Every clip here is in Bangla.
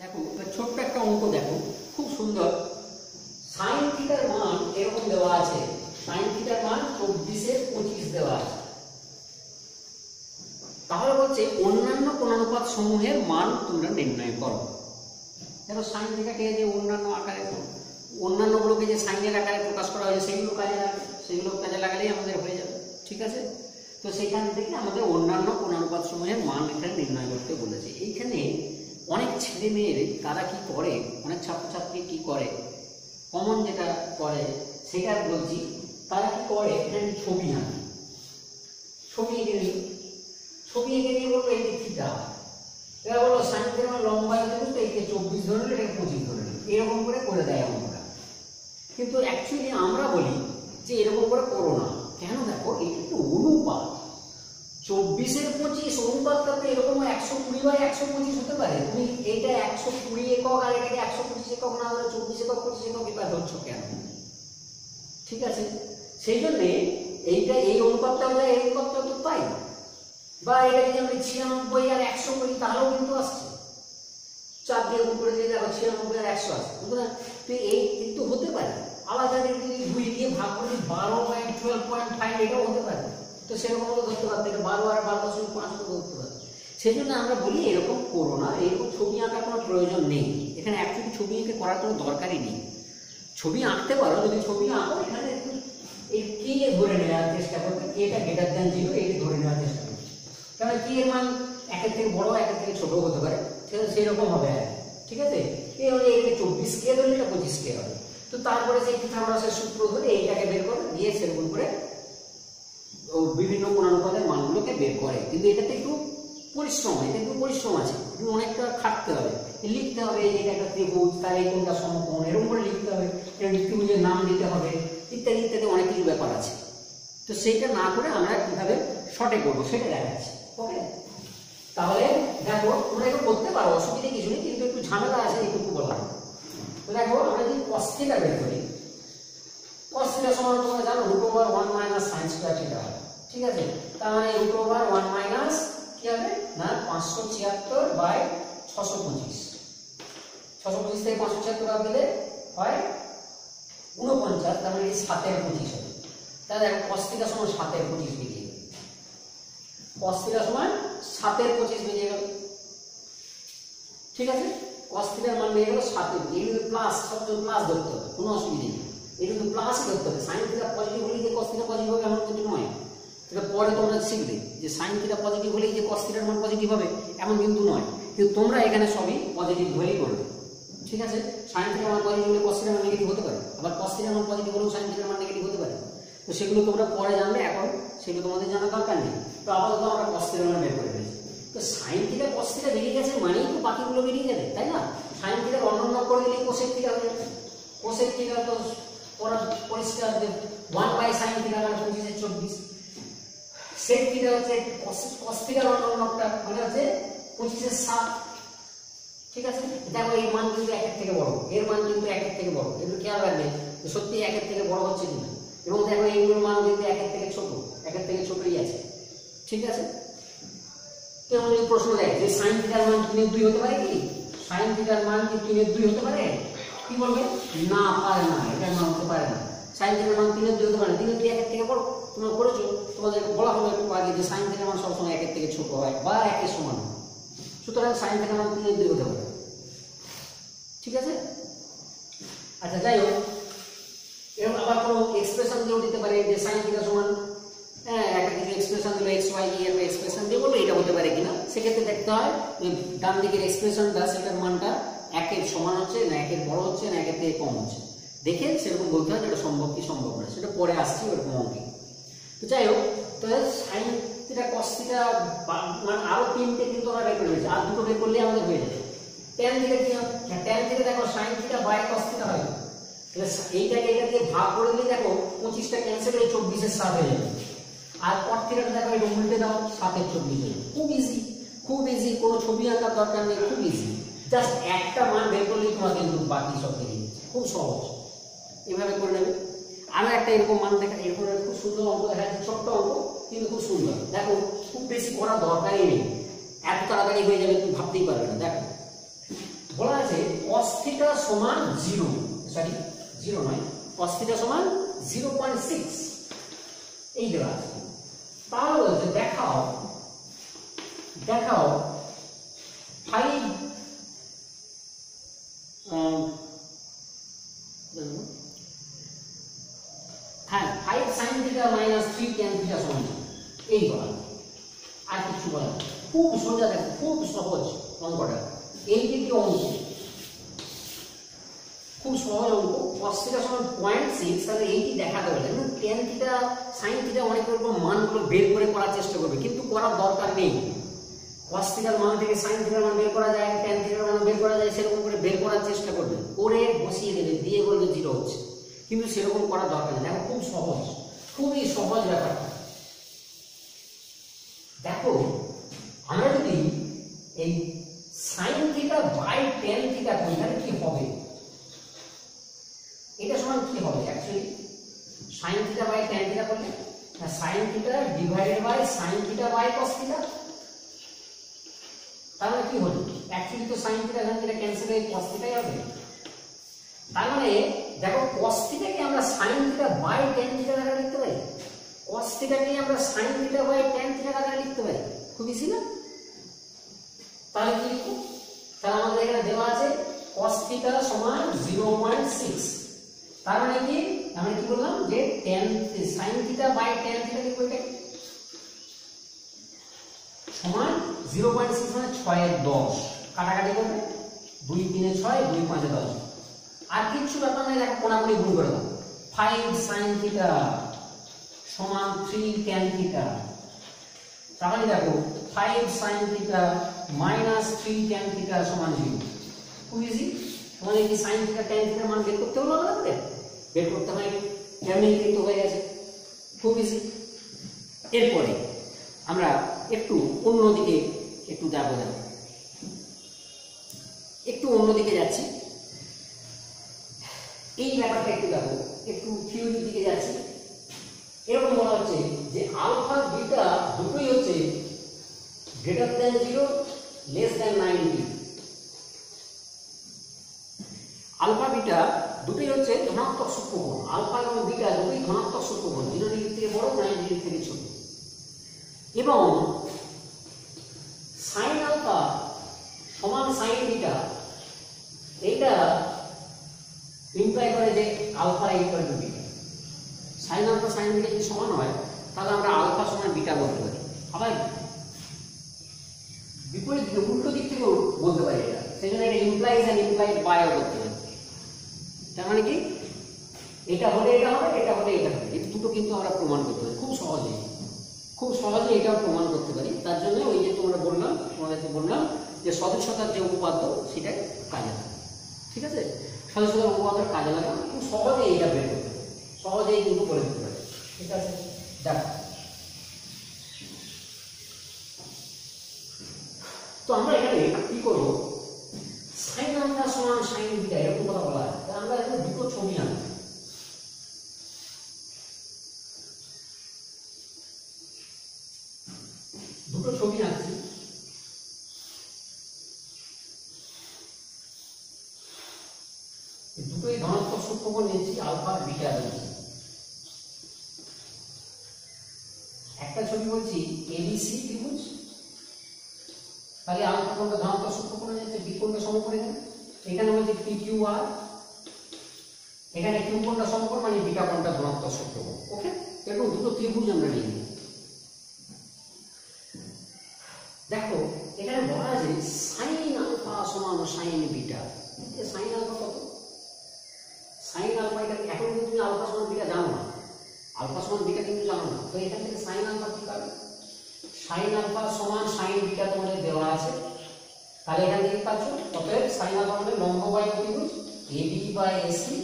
দেখো ছোট্ট একটা অঙ্ক দেখো, খুব সুন্দর। সাইন থিটার মান এরকম দেওয়া আছে। সাইন থিটার মান চব্বিশের পঁচিশ দেওয়া আছে। তাহলে বলছে, অন্যান্য কোণানুপাত সমূহের মান তোমরা নির্ণয় করো। দেখো সাইন থিটাকে যে অন্যান্য আকারে অন্যান্যগুলোকে যে সাইনের আকারে প্রকাশ করা হয়েছে, সেগুলো কাজে লাগাবে সেগুলো কাজে লাগালেই আমাদের হয়ে যাবে। ঠিক আছে? তো সেখান থেকে আমাদের অন্যান্য কোণানুপাত সমূহের মান এখানে নির্ণয় করতে বলেছে। এইখানে অনেক ছেলে মেয়ের তারা কি করে? অনেক ছাত্রছাত্রী কি করে? কমন যেটা করে, সেটা বলছি, তারা কি করে? ছবি আঁকে। ছবি এঁকে নিই ছবি এঁকে নিয়ে বলব এই যে থিটা এবার বলল সাইন্সের মানে লম্বা দেবো তো একে চব্বিশ ধরে নিল পঁচিশ ধরে নিল। এরকম করে করে দেয় অঙ্কটা কিন্তু অ্যাকচুয়ালি আমরা বলি যে এরকম করে করো না। কেন দেখো এটা একটু অনুপাত। চব্বিশের পঁচিশ অনুপাতটা তো এরকম একশো কুড়ি বাই একশো পঁচিশ হতে পারে। তুমি এইটা একশো কুড়ি একক আর এটাকে একশো পঁচিশ একক না হলে চব্বিশ একক, পঁচিশ একক এবার ধরছো কেন? ঠিক আছে? সেই জন্যে এইটা, এই অনুপাতটা আমরা এই অনুপাতটা তো পাই। বা এটা যদি আমরা ছিয়ানব্বই আর একশো করি, তাহলেও কিন্তু আসছে। চার দিয়ে গুণ করে দিয়ে দেখো ছিয়ানব্বই আর একশো আসছে। সুতরাং তুই এই কিন্তু হতে পারে। আলাদা যদি দুই দিয়ে ভাগ করে বারো পয়েন্ট টুয়েলভ পয়েন্ট ফাইভ এটাও হতে পারে। তো সেরকম তো ধরতে পারতে এটা বারো আর বারো দশমিক পাঁচ করে ধরতে পারতে সেই জন্য আমরা বলি এরকম করো না, এরকম ছবি আঁকার কোনো প্রয়োজন নেই। এখানে অ্যাকচুয়ালি ছবি এঁকে করার কোনো দরকারই নেই। ছবি আঁকতে পারো, যদি ছবি আঁকো, এখানে এই কে ধরে নেওয়ার চেষ্টা করবে এটা গেটার দেন জিরো এই ধরে নেওয়ার চেষ্টা করবে। কারণ কি এর মান একের থেকে বড়, একের থেকে ছোট হতে পারে সেটা সেই রকম হবে আর ঠিক আছে? এই হলে এটাকে চব্বিশ কে ধরলে এটা পঁচিশ কে হবে। তো তারপরে সেই পিথাগোরাসের সূত্র ধরে এইটাকে বের করে দিয়ে সেরকম করে বিভিন্ন কোণানুপাতের মানগুলোকে বের করে। কিন্তু এটাতে একটু পরিশ্রম এটা একটু পরিশ্রম আছে। একটু অনেকটা খাটতে হবে। লিখতে হবে এটা একটা ত্রিভুজ, তার এই কোনটা সমকোণ, এরকম করে লিখতে হবে। এটা ত্রিভুজের নাম দিতে হবে, ইত্যাদি ইত্যাদি অনেক কিছু ব্যাপার আছে। তো সেইটা না করে আমরা কীভাবে শর্টে করব, সেটা দেখাচ্ছি। ওকে তাহলে দেখো, তোমরা একটু করতে পারো, অসুবিধা কিছু নেই, কিন্তু একটু ঝামেলা আছে এইটুকু বলা তো দেখো, আমরা যদি কস্তিটা বের করি কস্তিটা সমান তোমরা জানো root over one minus sine square theta হবে। ঠিক আছে? তার মানে রুট ওভার ওয়ান মাইনাস কি হবে? না, পাঁচশো ছিয়াত্তর বাই ছশো পঁচিশ। ছশো পঁচিশ থেকে পাঁচশো ছিয়াত্তর দিলে? হয় উনপঞ্চাশ তার মানে সাতের পঁচিশ হবে। তাহলে দেখো কস্তিটা সমান সাতের পঁচিশ বেরিয়ে গেল। কস্তিটা সমান সাতের পঁচিশ বেরিয়ে গেল। ঠিক আছে? কস্তিটার মান বেরিয়ে গেল সাতের। এই কিন্তু প্লাস সবসময় প্লাস ধরতে হবে, কোনো অসুবিধা নেই। এই কিন্তু প্লাসই ধরতে হবে। সাইন থিটা পজিটিভ হলেই যে কস্তিটা পজিটিভ হবে, এমন কিন্তু নয়। সেটা পরে তোমরা শিখবে যে সাইন থিটা পজিটিভ হলেই যে কস্তিটার মান পজিটিভ হবে, এমন কিন্তু নয়। কিন্তু তোমরা এখানে সবই পজিটিভ হলেই করবে। ঠিক আছে? সাইন থিটার মান পজিটিভ হলে কস্তিটার মান নেগেটিভ হতে পারে। আবার কস্তিটার মান পজিটিভ হলেও সাইন থিটার মান নেগেটিভ হতে পারে। তো সেগুলো তোমরা পরে জানবে এখন, সেগুলো তোমাদের জানা দরকার নেই। তো আপাতত আমরা কস্তিটার মান বের করে ফেলেছি। তো সাইন থিটা কস থিটা বেরিয়ে গেছে মানেই তো বাকিগুলো বেরিয়ে যাবে, তাই না? সাইন থিটার অন্য করে দিলেই কোসেক থিটা হয়ে যাবে। কোসেক থিটা তো পরিষ্কার ওয়ান বাই সাইন থিটা মানে পঁচিশের চব্বিশ। সেক থিটা হচ্ছে কস থিটার অন্যটা মানে হচ্ছে পঁচিশের সাত। ঠিক আছে? দেখো, এই মান কিন্তু একের থেকে বড়। এর মান কিন্তু একের থেকে বড়। এগুলো খেয়াল রাখবে যে সত্যি একের থেকে বড় হচ্ছে কিনা। এবং দেখো এইগুলোর মান কিন্তু একের থেকে ছোট। একের থেকে ছোটই আছে। ঠিক আছে? কেমন যদি প্রশ্ন দেয় যে সাইন থিটার মান তিনের দুই হতে পারে কি? সাইন থিটার মান কি তিনের দুই হতে পারে? কি বলবে? না, পারে না। এটার মান হতে পারে না। সাইন থিটার মান তিনের দুই হতে পারে। তিনের দুই একের থেকে বড়। তোমরা করেছ? তোমাদের বলা হবে একটু আগে যে সাইন থিটার মান সবসময় একের থেকে ছোট হয় বা একের সমান। সুতরাং সাইন থিটার মান তিনের দুই হতে পারে। ঠিক আছে? আচ্ছা যাই হোক। এরকম আবার কোনো এক্সপ্রেশন দিয়েও দিতে পারে যে সাইন থিটা সমান। হ্যাঁ একটা কিছু এক্সপ্রেশন দিল এক্স ওয়াই এর এক্সপ্রেশন দিয়ে বলব এটা হতে পারে কিনা। সেক্ষেত্রে দেখতে হয় ওই ডান দিকের এক্সপ্রেশনটা সেটার মানটা একের সমান হচ্ছে না একের বড় হচ্ছে না একের থেকে কম হচ্ছে। দেখে সেরকম বলতে হয় যেটা সম্ভব কি সম্ভব না, সেটা পরে আসছে ওরকম অঙ্কে তো যাই হোক তাহলে সাইন থিটা কস থিটা মানে আরও তিনটে কিন্তু আমরা বের করে আর দুটো বের করলে আমাদের হয়ে যাবে। ট্যান থিটা কি হবে ট্যান থিটা দেখো sine theta by cos theta হয়। তাহলে এইটাকে এটা দিয়ে ভাগ করে দিলে দেখো পঁচিশটা ক্যান্সেল হয়ে চব্বিশের সাত হয়ে যাবে। আর কট থিটাটা দেখো এটা উল্টে দাও সাতের চব্বিশ হয়ে খুব ইজি খুব ইজি কোনো ছবি আঁকার দরকার নেই, খুব ইজি জাস্ট একটা মান বের করলেই তোমার কিন্তু বাকি সব যাচ্ছে। খুব সহজ। এভাবে করে নেবে। আরও একটা এরকম মান দেখা এরকম খুব সুন্দর অঙ্ক দেখা যাচ্ছে, ছোট্ট অঙ্ক, কিন্তু খুব সুন্দর। দেখো, খুব বেশি করার দরকারই নেই। এত তাড়াতাড়ি হয়ে যাবে, তুমি ভাবতেই পারবে না। দেখো, বলা আছে থিটা সমান জিরো সরি জিরো নয় থিটা সমান 0.6 এই দেওয়া আছে তাহলে বলছে, দেখাও দেখাও five sine theta minus three tan theta সমান। এই বলা আর কিছু বলা। খুব সোজা দেখো, খুব সহজ অঙ্কটা। এই দিকে অঙ্ক? খুব সহজ অঙ্ক। cos থিটা সমান পয়েন্ট সিক্স তাহলে এইটি দেখাতে হবে দেখুন টেন থিটা সাইন থিটা অনেক রকম মানগুলো বের করে করার চেষ্টা করবে, কিন্তু করার দরকার নেই। cos থিটার মান থেকে sin থিটার মান বের করা যায়, tan থিটার মান বের করা যায়, সেরকম করে বের করার চেষ্টা করবে। করে বসিয়ে দেবে, দিয়ে বলবে জিরো হচ্ছে। কিন্তু সেরকম করার দরকার নেই। দেখো, খুব সহজ, খুবই সহজ ব্যাপারটা। দেখো, আমরা যদি এই sin theta by tan theta করি, তাহলে কি হবে? এটা সমান কি হবে? Actually sin theta by tan theta করলে? না, sin theta divided by sin theta by cos theta তাহলে কি হলো? অ্যাকচুয়ালি তো sin থিটা এখান থেকে ক্যান্সেল হয়ে cos থিটাই হবে। তার মানে দেখো, cos থিটাকে আমরা sin theta by tan theta আকারে লিখতে পারি। cos থিটাকে আমরা sin theta by tan theta আকারে লিখতে পারি। খুব ইজি না? তাহলে কি লিখব? তাহলে আমাদের এখানে দেওয়া আছে, cos থিটা সমান 0.6 তার মানে কি? আমরা কি বললাম যে tan, sin theta by tan theta লিখব এটাকে। সমান 0.6 মানে 6 এর 10 কাটাকাটি করবে। 2 3 এ 6 2 5 এ 10 আর কিচ্ছু ব্যাপার নাই দেখো, কোনাকুনি গুণ করে দাও। 5 sin থিটা সমান 3 tan থিটা তাহলে দেখো 5 sin theta minus 3 tan theta সমান 0 খুব ইজি তোমাদের কি sin থিটা tan থিটার মান বের করতে হলো না বের করতে হয় এমনি কিন্তু হয়ে গেছে? খুব ইজি এরপরে আমরা একটু অন্যদিকে একটু যাব না একটু অন্যদিকে যাচ্ছি। এই ব্যাপারটা একটু দেখো, একটু থিওরির দিকে যাচ্ছি। এরকম বলা হচ্ছে যে আলফা বিটা দুটোই হচ্ছে greater than zero less than ninety alpha beta দুটোই হচ্ছে ধনাত্মক সূক্ষ্মকোণ। আলফা এবং বিটা দুটোই ধনাত্মক সূক্ষ্মকোণ জিরো ডিগ্রি থেকে বড় নাইন ডিগ্রি থেকে ছোট। এবং সাইন আলফা সমান সাইন বিটা এইটা ইমপ্লাই করে যে alpha equal to beta sine alpha sine beta যদি সমান হয়, তাহলে আমরা আলফা সমান বিটা বলতে পারি। আবার বিপরীত উল্টো দিক থেকেও বলতে পারি এটা। সেই জন্য এটা ইমপ্লাইজ অ্যান্ড ইমপ্লাইড বায়ও করতে পারি। তার মানে কি? এটা হলে এটা হবে, এটা হলে এটা হবে। এই দুটো কিন্তু আমরা প্রমাণ করতে পারি। খুব সহজেই খুব সহজে এটাও প্রমাণ করতে পারি। তার জন্য ওই যে তোমরা বললাম, তোমাদেরকে বললাম যে সদস্যতার যে উপপাদ্য সেটা কাজে ঠিক আছে? সদস্যতার উপপাদ্য কাজে লাগে। খুব সহজে এটা বের করতে সহজেই কিন্তু করে দিতে পারে। ঠিক আছে? দেখ তো আমরা এখানে কি করব সাইন আলফা সমান সাইন বিটা এরকম কথা বলা হয় তা আমরা এখানে দুটো ছবি আনব দুটো ছবি আঁকছি এই দুটোই সূক্ষ্মকোণ নিয়েছি আলফা আর বিটা নিয়েছি একটা ছবি বলছি এবিসি ত্রিভুজ তাহলে আলফা কোণটা ধনাত্মক সূক্ষ্মকোণ যাচ্ছে বি কোণটা সমকোণ এখানে এখানে বলছি পি কিউ আর এখানে কিউ কোণটা সমকোণ মানে বিটা কোণটা ধনাত্মক সূক্ষ্মকোণ ওকে? এরকম দুটো ত্রিভুজ আমরা নিয়ে দেখো, এখানে বলা আছে সাইন আলফা সমান সাইন বিটা। সাইন আলফা কত? সাইন আলফা এটা এখন কিন্তু তুমি আলফা সমান বিটা জানো না। আলফা সমান বিটা কিন্তু জানো না। তো এখান থেকে সাইন আলফা কি পাবে? সাইন আলফা সমান সাইন বিটা তোমাদের দেওয়া আছে। তাহলে এখান থেকে পাচ্ছ? অতএব সাইন আলফা মানে লম্ব বাই ত্রিভুজ এবি বাই এসি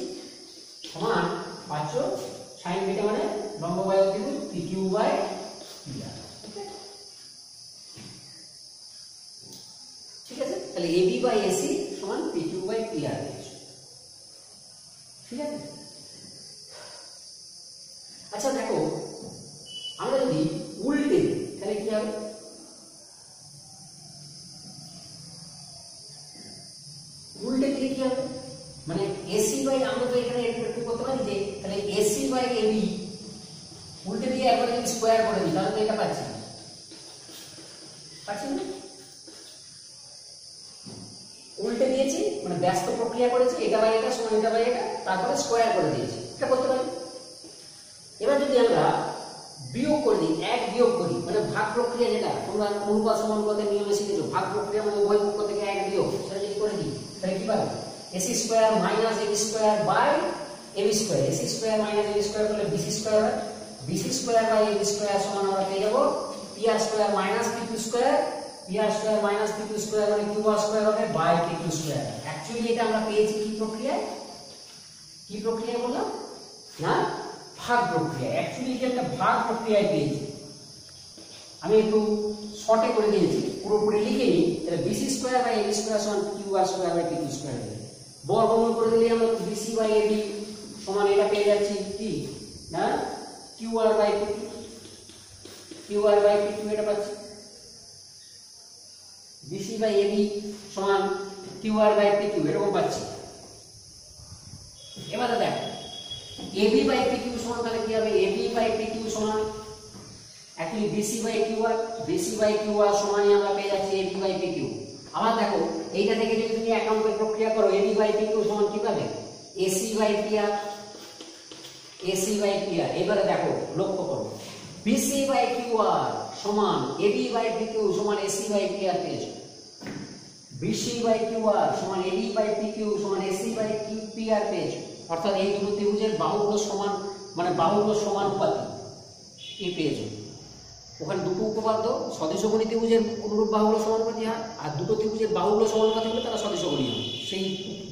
সমান পাচ্ছ সাইন বিটা মানে লম্ব বাই ত্রিভুজ P Q by P R ঠিক আছে? তাহলে এবি বাই এসি সমান P Q by P R ঠিক আছে আচ্ছা দেখো আমরা যদি উল্টে তাহলে কি হবে উল্টে দিলে কি হবে মানে এসি বাই আমরা তো এখানে একটু কত পারি যে তাহলে এসি বাই এবি উল্টে দিয়ে একবার যদি স্কোয়ার করে দিই তাহলে তো এটা পাচ্ছি পাচ্ছি না উল্টে দিয়েছি মানে ব্যস্ত প্রক্রিয়া করেছি, এটা বাই এটা, সমান এটা বাই এটা, তারপরে স্কোয়ার করে দিয়েছি। এটা করতে পারি? এবার যদি আমরা বিয়োগ করে দিই, এক বিয়োগ করি মানে ভাগ প্রক্রিয়া যেটা, তোমরা অনুপাত সমানুপাতের নিয়মে শিখেছো, ভাগ প্রক্রিয়া মানে উভয় পক্ষ থেকে এক বিয়োগ, সেটা যদি করে দিই, তাহলে কি পাবো? AC square minus AB square by AB square AC square minus AB square করলে BC square BC square by AB square সমান আমরা পেয়ে যাব। P R square minus P Q square P R square minus P Q square মানে কিউ আর স্কোয়ার হবে by P Q square actually এটা আমরা পেয়েছি কি প্রক্রিয়ায়? কি প্রক্রিয়া বললাম না? ভাগ প্রক্রিয়া। অ্যাকচুয়ালি যে একটা ভাগ প্রক্রিয়ায় পেয়েছি? আমি একটু শর্টে করে দিয়েছি। পুরোপুরি লিখে নিই তাহলে BC square by AB square সমান Q R square by Q square বর্গমূল করে দিলে আমরা বিসি বাই এবি সমান এটা পেয়ে যাচ্ছি কি? না? Q R by Q R by Q এটা পাচ্ছি। বিসি বাই এবি সমান Q R by P Q এরকম পাচ্ছি। এবারে দেখ এবি বাই পি কিউ সমান তাহলে কি হবে? এবি বাই পি কিউ সমান actually BC by Q R BC by Q R সমানই আমরা পেয়ে যাচ্ছি এবি বাই পি কিউ আবার দেখো, এইটা থেকে যদি তুমি অ্যাকাউন্টের প্রক্রিয়া করো এবি বাই পি কিউ সমান কি পাবে AC by P R AC by P R এবারে দেখো, লক্ষ্য করো। বিসি বাই কিউ আর সমান এবি বাই পি কিউ সমান এসি বাই পি আর পেয়েছ। বিসি বাই কিউ আর সমান এবি বাই পি সমান এসি বাই কিউ পি পেয়েছ অর্থাৎ এই দুটো ত্রিভুজের বাহুগুলো সমান মানে বাহুগুলো সমানুপাতি এই পেয়েছ ওখানে দুটো উপপাদ্য সদস্যগণী ত্রিভুজের অনুরূপ বাহুগুলো সমানুপাতি হয়, আর দুটো ত্রিভুজের বাহুগুলো সমানুপাতি হলে তারা সদস্যগণী হয়। সেই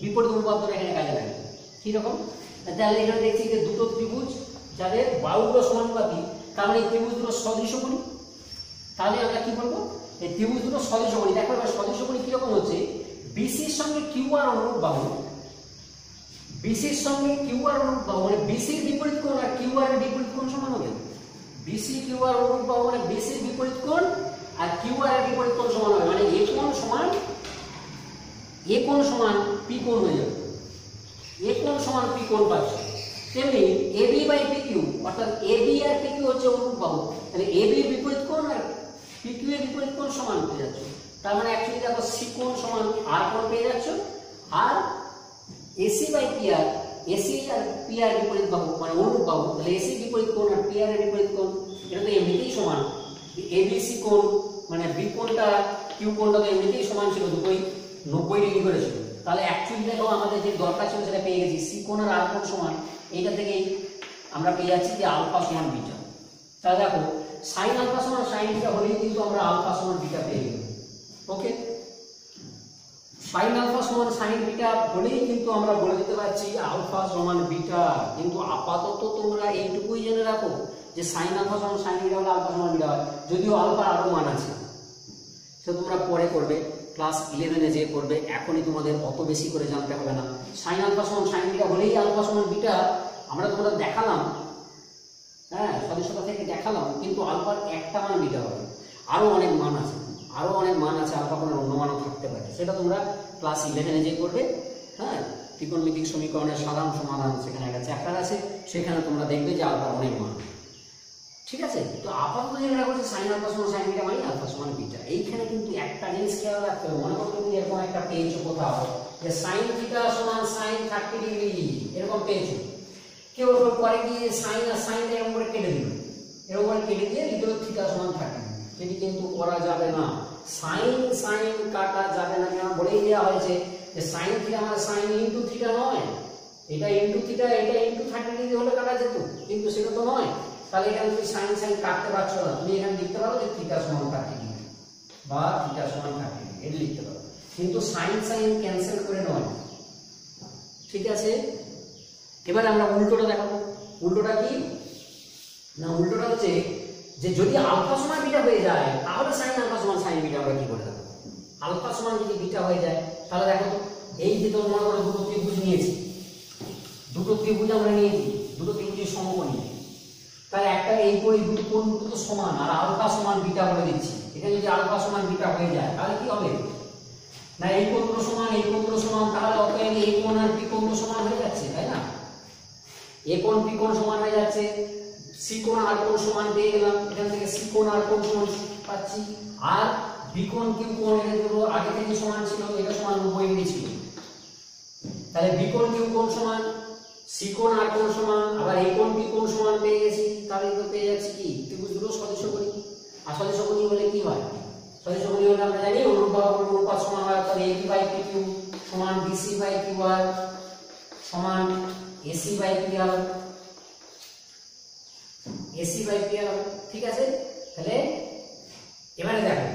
বিপরীত উপপাদ্যটা এখানে কাজে লাগে। কীরকম? তাহলে এখানে দেখছি যে দুটো ত্রিভুজ, যাদের বাহুগুলো সমানুপাতি মানে এই ত্রিভুজ দুটো সদৃশগণী। তাহলে আমরা কি বলব? এই ত্রিভুজ দুটো সদস্যগণী দেখো এবার সদস্যগণী কীরকম হচ্ছে? বিসির সঙ্গে কিউ আর অনুরূপ বাহু বিসির সঙ্গে কিউ আর অনুরূপ বাহু মানে বিসির বিপরীত কোণ আর কিউ আর বিপরীত কোণ সমান হবে? বিসি কিউ আর অনুরূপ বাহু মানে বিসির বিপরীত কোণ আর কিউ আর এর বিপরীত কোণ সমান হবে। মানে এ কোণ সমান এ কোণ সমান পি কোণ হয়ে যাবে। এ কোণ সমান পি কোণ পাচ্ছে। তেমনি এবি বাই পি কিউ অর্থাৎ এবি আর পি কিউ হচ্ছে অনুরূপ বাহু তাহলে এবি বিপরীত কোণ আর পি কিউ এর বিপরীত কোণ সমান পেয়ে যাচ্ছ? তার মানে অ্যাকচুয়ালি দেখো সি সমান আর কোণ পেয়ে যাচ্ছ? আর AC by P R AC R P R বিপরীত বাহু মানে অনুরূপ বাহু, তাহলে এসি বিপরীত কোণ আর পি আর এর বিপরীত কোণ, এটা তো এমনিতেই সমান। এবিসি কোণ মানে বি কোণটা কিউ কোণটা তো এমনিতেই সমান ছিল, দুটোই নব্বই ডিগ্রি করেছিল তাহলে অ্যাকচুয়ালি দেখো আমাদের যে দরকার ছিল সেটা পেয়ে গেছি। সি কোণ আর আর কোণ সমান, এইটা থেকেই আমরা পেয়ে যাচ্ছি যে আলফা সমান বিটা তাহলে দেখো সাইন আলফা সমান সাইন বিটা হলেই কিন্তু আমরা আলফা সমান বিটা পেয়ে গেলাম ওকে? সাইন আলফা সমান সাইন বিটা হলেই কিন্তু আমরা বলে দিতে পারছি আলফা সমান বিটা। কিন্তু আপাতত তোমরা এইটুকুই জেনে রাখো যে সাইন আলফা সমান সাইন বিটা হলে আলফা সমান বিটা হয়। যদিও আলফার আরও মান আছে। সে তোমরা পরে করবে, ক্লাস ইলেভেনে যে করবে, এখনই তোমাদের অত বেশি করে জানতে হবে না। সাইন আলফা সমান সাইন বিটা হলেই আলফা সমান বিটা। আমরা তোমরা দেখালাম হ্যাঁ সদস্যতা থেকে দেখালাম, কিন্তু আলফার একটা মান বিটা হবে। আরও অনেক মান আছে। আরও অনেক মান আছে, আলফা কোনো অন্য মানও থাকতে পারে। সেটা তোমরা ক্লাস ইলেভেনে যে করবে হ্যাঁ ত্রিকোণমিতিক সমীকরণের সাধারণ সমাধান সেখানে একটা চ্যাপ্টার আছে। সেখানে তোমরা দেখবে যে আলফার অনেক মান। ঠিক আছে? তো আপাতত জেনে রাখো যে সাইন আলফা সমান সাইন বিটা মানে আলফা সমান বিটা এইখানে কিন্তু একটা জিনিস খেয়াল রাখতে হবে। মনে করো তুমি এরকম একটা পেয়েছ কোথাও, যে সাইন থিটা সমান সাইন থার্টি ডিগ্রি এরকম পেয়েছ। কেউ ওর পরে গিয়ে সাইন আর সাইন এরকম করে কেটে দিল। এরকম করে কেটে দিয়ে লিখলো থিটা সমান থার্টি সেটি কিন্তু করা যাবে না। সাইন সাইন কাটা যাবে না কেন? বলেই দেওয়া হয়েছে যে সাইন থিটা মানে সাইন ইন্টু থিটা নয়। এটা ইন্টু থিটা, এটা ইন্টু থার্টি ডিগ্রি হলে কাটা যেত, কিন্তু সেটা তো নয়। তাহলে এখানে তুমি সাইন সাইন কাটতে পারছ না। তুমি এখানে লিখতে পারো যে থিটা সমান থার্টি ডিগ্রি বা থিটা সমান থার্টি ডিগ্রি। এটা লিখতে পারো। কিন্তু সাইন সাইন ক্যান্সেল করে নয়। ঠিক আছে? এবার আমরা উল্টোটা দেখাবো। উল্টোটা কি? না, উল্টোটা হচ্ছে যে যদি আলফা সমান বিটা হয়ে যায়, তাহলে সাইন আলফা সমান সাইন বিটা আমরা কি করে দেবো আলফা সমান যদি বিটা হয়ে যায়, তাহলে দেখো এই যে তোর মনে দুটো ত্রিভুজ নিয়েছি। দুটো ত্রিভুজ আমরা নিয়েছি, দুটো ত্রিভুজের সমকোণী তাহলে একটা এই করে দুটো কোণ দুটো সমান, আর আলফা সমান বিটা বলে দিচ্ছি। এখানে যদি আলফা সমান বিটা হয়ে যায়, তাহলে কি হবে? না, এই কোণ সমান, এই কোণ সমান, তাহলে অতএব এই কোণ আর বি কোণ সমান হয়ে এ কোণ বি কোণ সমান হয়ে যাচ্ছে, সি কোণ আর কোণ সমান পেয়ে গেলাম, এখান থেকে সি কোণ আর কোণ সমান পাচ্ছি। আর বি কোণ কিউ কোণ এটা আগে থেকে সমান ছিল, এটা সমান 90 ডিগ্রি ছিল। তাহলে বি কোণ কিউ কোণ সমান, সি কোণ আর কোণ সমান, আবার এই কোণ বি কোণ সমান পেয়ে গেছি, তাহলে তো পেয়ে যাচ্ছি কি? ত্রিভুজ দুটো সদস্য করি। আর সদস্য করি হলে কি হয়? সদস্য করি হলে আমরা জানি অনুপাত অনুপাত সমান হয়, তাহলে এবি বাই পি কিউ সমান বিসি বাই কিউ আর সমান AC by P R AC by P R ঠিক আছে? তাহলে এবারে দেখো,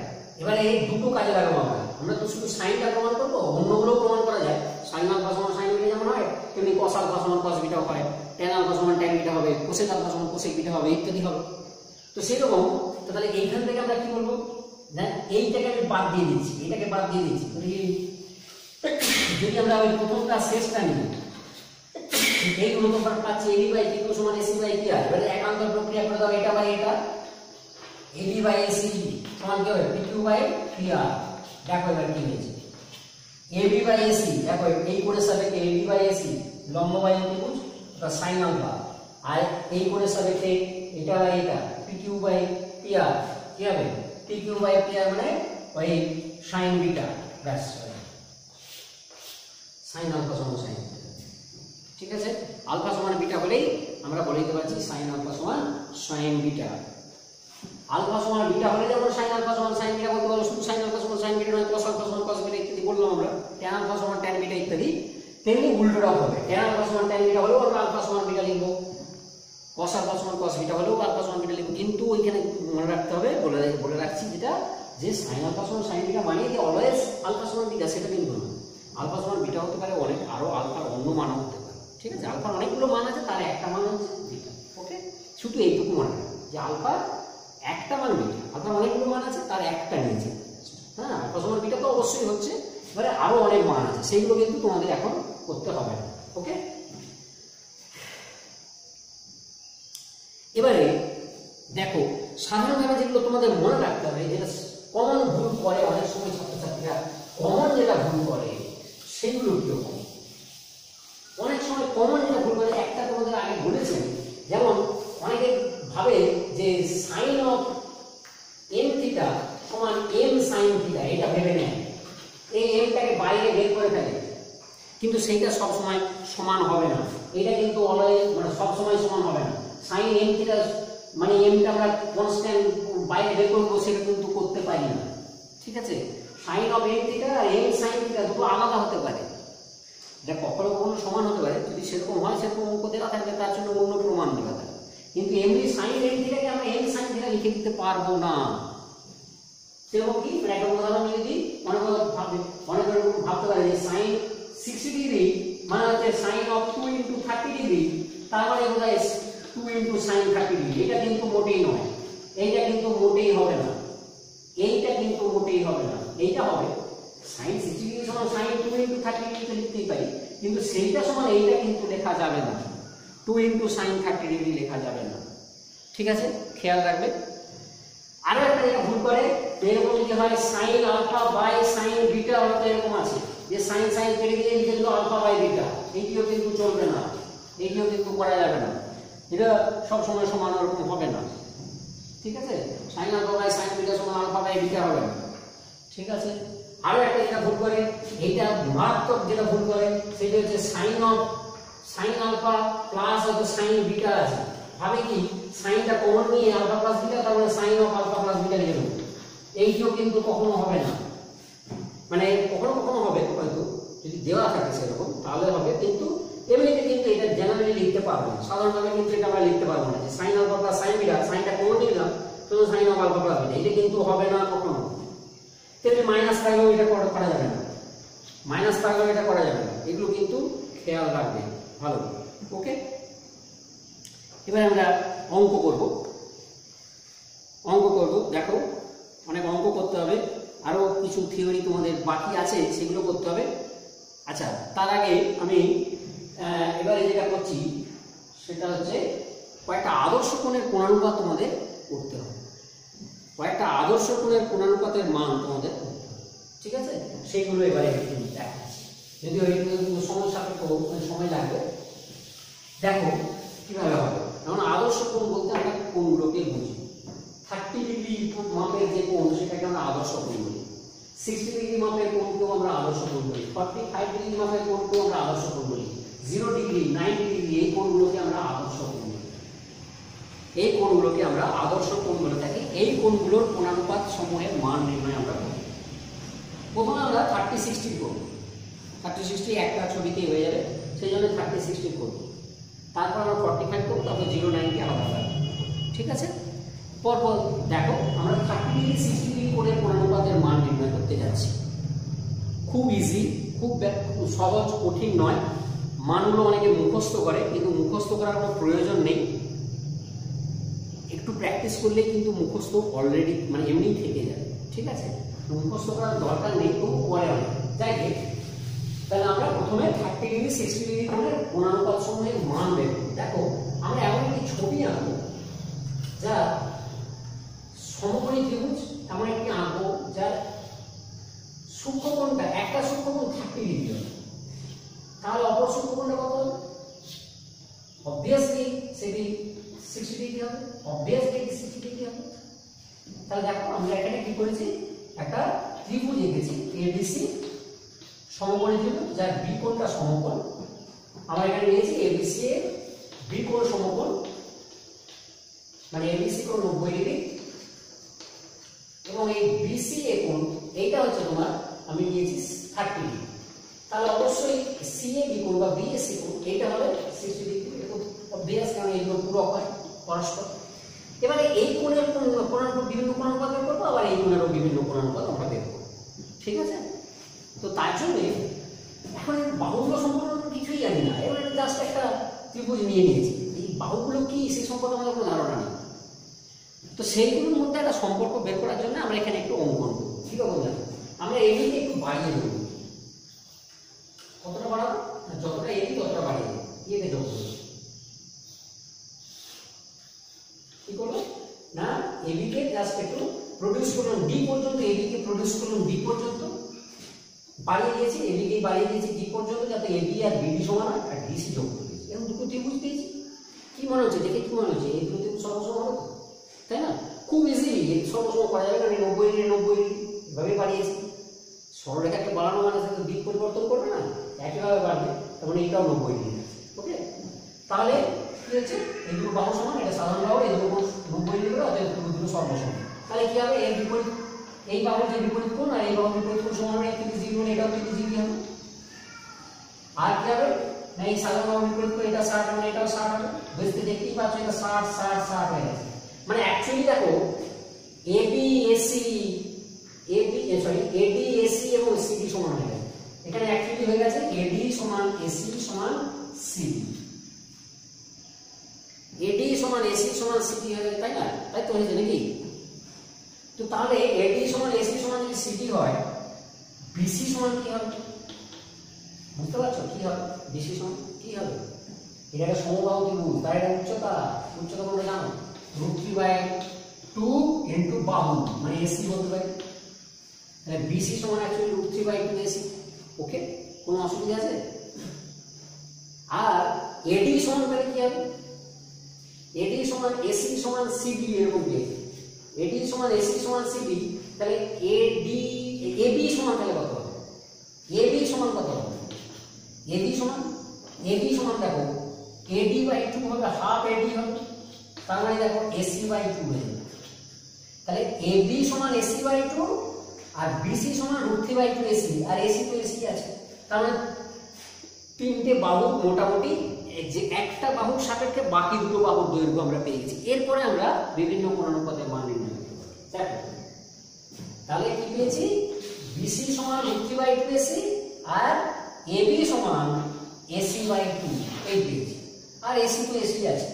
এবারে এই দুটো কাজে লাগাবো আমরা। আমরা তো শুধু সাইনটা প্রমাণ করব অন্যগুলো প্রমাণ করা যায়। সাইন আলফা সমান সাইন বিটা যেমন হয়, তেমনি কস আলফা সমান কস বিটা হয় ট্যান আলফা সমান ট্যান বিটা হবে কোসেক আলফা সমান কোসেক বিটা হবে, ইত্যাদি হবে। তো সেরকম, তো তাহলে এইখান থেকে আমরা কি বলব? দেখ, এইটাকে আমি বাদ দিয়ে দিচ্ছি এটাকে বাদ দিয়ে দিচ্ছি। যদি আমরা ওই প্রথমটা শেষটা নিই এই পাচ্ছি এবি বাই কিউ সমান এসি বাই কি আর। এবারে একান্তর প্রক্রিয়া করে দাও, এটা বাই এটা। এবি বাই এসি সমান কি হবে? পিকিউ বাই পি আর দেখো এবার কি হয়েছে। এবি বাই এসি দেখো, এই কোণের সাপেক্ষে এবি বাই এসি লম্ব বাই এটা সাইন আলফা আর এই কোণের সাপেক্ষে এটা বাই এটা পিকিউ বাই পি আর কি হবে? পিকিউ বাই পি আর মানে ওই সাইন বিটা ব্যাস সাইন আলফা সমান সাইন ঠিক আছে আলফা সমান বিটা হলেই আমরা বলে দিতে পারছি সাইন আলফা সমান সাইন বিটা আলফা সমান বিটা হলে যেমন সাইন আলফা সমান সাইন বিটা বলতে পারো শুধু সাইন আলফা সমান সাইন বিটা নয় কস আলফা সমান cos বিটা ইত্যাদি বললাম আমরা tan আলফা সমান ট্যান বিটা ইত্যাদি তেমনি উল্টোটাও হবে tan আলফা সমান ট্যান বিটা হলেও আমরা আলফা সমান বিটা লিখব কস আলফা সমান কস বিটা হলেও আলফা সমান বিটা লিখব কিন্তু ওইখানে মনে রাখতে হবে বলে বলে রাখছি যেটা যে সাইন আলফা সমান সাইন বিটা মানে যে অলওয়েজ আলফা সমান বিটা সেটা কিন্তু না আলফা সমান বিটা হতে পারে অনেক আরও আলফার অন্য মানও হতে পারে ঠিক আছে? আলফার অনেকগুলো মান আছে তার একটা মান হচ্ছে বিটা ওকে শুধু এইটুকু মনে যে আলফার একটা মান বিটা, আলফার অনেকগুলো মান আছে, তার একটা নিয়েছে। হ্যাঁ আলফা সমান বিটা তো অবশ্যই হচ্ছে, এবারে আরও অনেক মান আছে, সেইগুলো কিন্তু তোমাদের এখন করতে হবে না ওকে এবারে দেখো, সাধারণভাবে যেগুলো তোমাদের মনে রাখতে হবে, যেটা কমন ভুল করে অনেক সময় ছাত্রছাত্রীরা কমন যেটা ভুল করে সেগুলো কীরকম অনেক সময় কমন যেটা ভুল করে, একটা তোমাদের আগে বলেছেন যেমন অনেকে ভাবে যে সাইন অফ এম থিটা সমান এম সাইন থিটা এটা ভেবে নেয়। এই এমটাকে বাইরে বের করে ফেলে। কিন্তু সেইটা সব সময় সমান হবে না। এটা কিন্তু অলওয়েজ মানে সব সময় সমান হবে না। সাইন এম থিটা মানে এমটা আমরা কনস্ট্যান্ট বাইরে বের করব, সেটা কিন্তু করতে পারি না। ঠিক আছে? সাইন অফ এম থিটা আর এম সাইন থিটা দুটো আলাদা হতে পারে। এটা কখনো কখনো সমান হতে পারে, যদি সেরকম হয়, সেরকম অঙ্ক দেওয়া থাকবে তার জন্য অন্য প্রমাণ দেওয়া থাকে। কিন্তু এমনি সাইন এম থিটাকে আমরা এম সাইন থিটা লিখে দিতে পারব না? সেরকম কি? মানে একটা উদাহরণ যদি দিই। মনে করো ভাববে মনে করে ভাবতে পারে যে সাইন সিক্সটি ডিগ্রি মানে হচ্ছে sine of two into thirty degree তার মানে two into sine thirty degree এটা কিন্তু মোটেই নয়। এইটা কিন্তু মোটেই হবে না। এইটা কিন্তু মোটেই হবে না। এইটা হবে। সাইন সিক্সটি ডিগ্রি সমান sine two into thirty degree লিখতেই পারি। কিন্তু সেইটা সমান এইটা কিন্তু লেখা যাবে না। Two into sine thirty degree লেখা যাবে না। ঠিক আছে? খেয়াল রাখবে। আরও একটা যেটা ভুল করে। এরকম যদি হয় sine alpha by sine beta হয়তো এরকম আছে। যে সাইন সাইন কেটে গিয়ে লিখে দিল আলফা বাই বিটা এইটিও কিন্তু চলবে না। এইটিও কিন্তু করা যাবে না। এটা সব সময় সমান ওরকম হবে না। ঠিক আছে? Sine alpha by sine beta সমান আলফা বাই বিটা হবে না। ঠিক আছে? আরও একটা যেটা ভুল করে। এইটা মারাত্মক যেটা ভুল করে, সেটা হচ্ছে sine of sine alpha plus হচ্ছে সাইন বিটা আছে। ভাবে কি? সাইনটা কমন নিয়ে আলফা প্লাস বিটা তার মানে sine of alpha plus beta লিখে দেবো এইটিও কিন্তু কখনো হবে না। মানে কখনো কখনো হবে হয়তো। যদি দেওয়া থাকে সেরকম, তাহলে হবে। কিন্তু এমনিতে কিন্তু এটা জেনারেলি লিখতে পারব না। সাধারণভাবে কিন্তু এটা আমরা লিখতে পারব না যে sine alpha plus sine beta সাইনটা common নিলাম, শুধু sine of alpha plus beta এটা কিন্তু হবে না কখনো। তেমনি মাইনাস থাকলেও এটা করা করা যাবে না। মাইনাস থাকলেও এটা করা যাবে না। এগুলো কিন্তু খেয়াল রাখবে। ভালো। ওকে এবার আমরা অঙ্ক করব। অঙ্ক করব। দেখো, অনেক অঙ্ক করতে হবে। আরও কিছু থিওরি তোমাদের বাকি আছে, সেগুলো করতে হবে। আচ্ছা তার আগে আমি এবারে যেটা করছি, সেটা হচ্ছে কয়েকটা আদর্শ কোণের কোণানুপাত তোমাদের করতে হবে। কয়েকটা আদর্শ কোণের কোণানুপাতের মান তোমাদের ঠিক আছে? সেইগুলো এবারে দেখা যদিও এইগুলো সময় সাপেক্ষ সময় লাগবে। দেখো, কীভাবে হবে? যেমন আদর্শ কোণ বলতে আমরা কোণগুলোকে বুঝি। থার্টি ডিগ্রি মাপের যে কোণ, সেটাকে আমরা আদর্শ কোণ বলি। সিক্সটি ডিগ্রি মাপের কোণকেও আমরা আদর্শ কোণ বলি। ফর্টি ফাইভ ডিগ্রি মাপের কোণকেও আমরা আদর্শ কোণ বলি। জিরো ডিগ্রি, নাইনটি ডিগ্রি, এই কোণগুলোকে আমরা আদর্শ কোণ এই কোণগুলোকে আমরা আদর্শ কোণ বলে থাকি। এই কোণগুলোর কোণানুপাত সমূহের মান নির্ণয় আমরা করি। প্রথমে আমরা থার্টি সিক্সটি করব থার্টি সিক্সটি একটা ছবিতেই হয়ে যাবে, সেই জন্য থার্টি সিক্সটি করব তারপর আমরা ফর্টি ফাইভ করব তারপর জিরো নাইনটি আলাদা আলাদা ঠিক আছে? পরপর দেখো, আমরা থার্টি ডিগ্রি সিক্সটি ডিগ্রি করে কোণানুপাতের মান নির্ণয় করতে যাচ্ছি। খুব ইজি খুব সহজ, কঠিন নয়। মানগুলো অনেকে মুখস্থ করে, কিন্তু মুখস্থ করার কোনো প্রয়োজন নেই। একটু প্র্যাকটিস করলে কিন্তু মুখস্থ অলরেডি মানে এমনি থেকে যাবে ঠিক আছে? মুখস্থ করার দরকার নেই তবু পরে যাই তাহলে আমরা প্রথমে থার্টি ডিগ্রি সিক্সটি ডিগ্রি করে গুণানুপাত সমূহের মান বের দেখো, আমরা এমন একটি ছবি আঁকবো, যা সমকোণী ত্রিভুজ, এমন একটি আঁকবো, যার সূক্ষ্মকোণটা, একটা সূক্ষ্মকোণ থার্টি ডিগ্রি হবে। তাহলে অপর সূক্ষ্মকোণটা কত অবভিয়াসলি সেটি সিক্সটি ডিগ্রি হবে? অবভিয়াসলি এটি সিক্সটি ডিগ্রি হবে। তাহলে দেখো, আমরা এখানে কি করেছি? একটা ত্রিভুজ এঁকেছি এবিসি সমকোণী ত্রিভুজ যার বি কোণটা সমকোণ। আমরা এখানে নিয়েছি এবিসি এর বি কোণ সমকোণ মানে এবিসি কোণ নব্বই ডিগ্রি এবং এই বিসি এ কোণ, এইটা হচ্ছে তোমার, আমি নিয়েছি থার্টি ডিগ্রি তাহলে অবশ্যই সি এ বি কোণ বা বি এ সি কোণ, এইটা হবে সিক্সটি ডিগ্রি অবভিয়াস কারণ এইগুলো পূরক হয়। পরস্পর। এবারে এই কোণের কোণ- কোণানুপাত বিভিন্ন কোণানুপাত বের করব, আবার এই কোণেরও বিভিন্ন কোণানুপাত আমরা বের করব। ঠিক আছে? তো তার জন্য এখন বাহুগুলো সম্পর্কে কিছুই জানি না। এবার জাস্ট একটা ত্রিভুজ নিয়ে নিয়েছি। এই বাহুগুলো কি সে সম্পর্কে আমাদের কোনো ধারণা নেই। তো সেইগুলোর মধ্যে একটা সম্পর্ক বের করার জন্য আমরা এখানে একটু অঙ্কন করব। ঠিক আছে জানো আমরা এদিকে একটু বাড়িয়ে দেবো কতটা বাড়াবো না, যতটা এদি ততটা বাড়িয়ে দেবো ইয়েতে যোগ করব কি করব না এবিকে জাস্ট একটু প্রডিউস করলাম ডি পর্যন্ত এবিকে প্রডিউস করলাম ডি পর্যন্ত। বাড়িয়ে দিয়েছি এবিকে বাড়িয়ে দিয়েছি ডি পর্যন্ত যাতে এবি আর বিডি সমান হয় আর ডিসি যোগ করে দিয়েছি। এরকম দুটো ত্রিভুজ পেয়েছি। কি মনে হচ্ছে? দেখে কি মনে হচ্ছে? এই দুটো ত্রিভুজ সর্বসম হবে তো? তাই না? খুব ইজিলি সর্বসম করা যাবে কারণ নব্বই নব্বই এভাবে বাড়িয়েছি। সরলরেখাকে বাড়ানো মানে সেটা দিক পরিবর্তন করবে না, একইভাবে বাড়বে তখন মানে এইটাও নব্বই ডিগ্রি ওকে? তাহলে কি হচ্ছে? এই দুটো বাহু সমান, এটা সাধারণ বাহু, এই দুটো নব্বই ডিগ্রি অতএব দুটো দুটো সর্বসম। তাহলে কি হবে? এর বিপরীত, এই বাহুর যে বিপরীত কোণ আর এই বাহুর বিপরীত কোণ সমান হবে তিরিশ ডিগ্রি মানে এটাও তিরিশ ডিগ্রি হবে। আর কি হবে? না, এই সাধারণ বাহুর বিপরীত কোণ, এটা ষাট মানে এটাও ষাট হবে। বুঝতে দেখতেই পাচ্ছ, এটা ষাট ষাট ষাট হয়ে গেছে। মানে অ্যাকচুয়ালি দেখো AB AC AB sorry AD AC এবং সিডি সমান হয়ে গেছে। এখানে অ্যাকচুয়ালি হয়ে গেছে এডি সমান এসি সমান সিডি এডি সমান এসি সমান সিডি হয়ে গেছে, তাই না? তাই তো হয়েছে নাকি? তো তাহলে এডি সমান এসি সমান যদি সিডি হয় বিসি সমান কি হবে? বুঝতে পারছ? কি হবে? বিসি সমান কি হবে? এটা একটা সমবাহু ত্রিভুজ, তার এটা উচ্চতা উচ্চতা তোমরা জানো? Root three by two into বাহু মানে এসি বলতে পারি। তাহলে বিসি সমান actually root three by two AC okay কোনো অসুবিধা আছে? আর এডি সমান তাহলে কি হবে? এডি সমান এসি সমান সিডি এরকম পেয়েছি এডি সমান এসি সমান সিডি তাহলে এডি এবি সমান তাহলে কত হবে? এবি সমান কত হবে? এবি সমান এবি সমান দেখো এডি বাই টু হবে হাফ এডি হবে। তার মানে দেখো এসি বাই টু হয়ে যাবে। তাহলে এবি সমান এসি বাই টু আর বিসি সমান root three by two AC R AC তো এসি আছে। তার মানে তিনটে বাহু মোটামুটি যে একটা বাহুর সাপেক্ষে বাকি দুটো বাহুর দৈর্ঘ্য আমরা পেয়ে গেছি। এরপরে আমরা বিভিন্ন কোণানুপাতের মান নির্ণয় করতে পারি তাহলে কি পেয়েছি? বিসি সমান রুট বাই টু এসি আর এবি সমান এসি বাই টু এই পেয়েছি। আর এসি তো এসি আছে।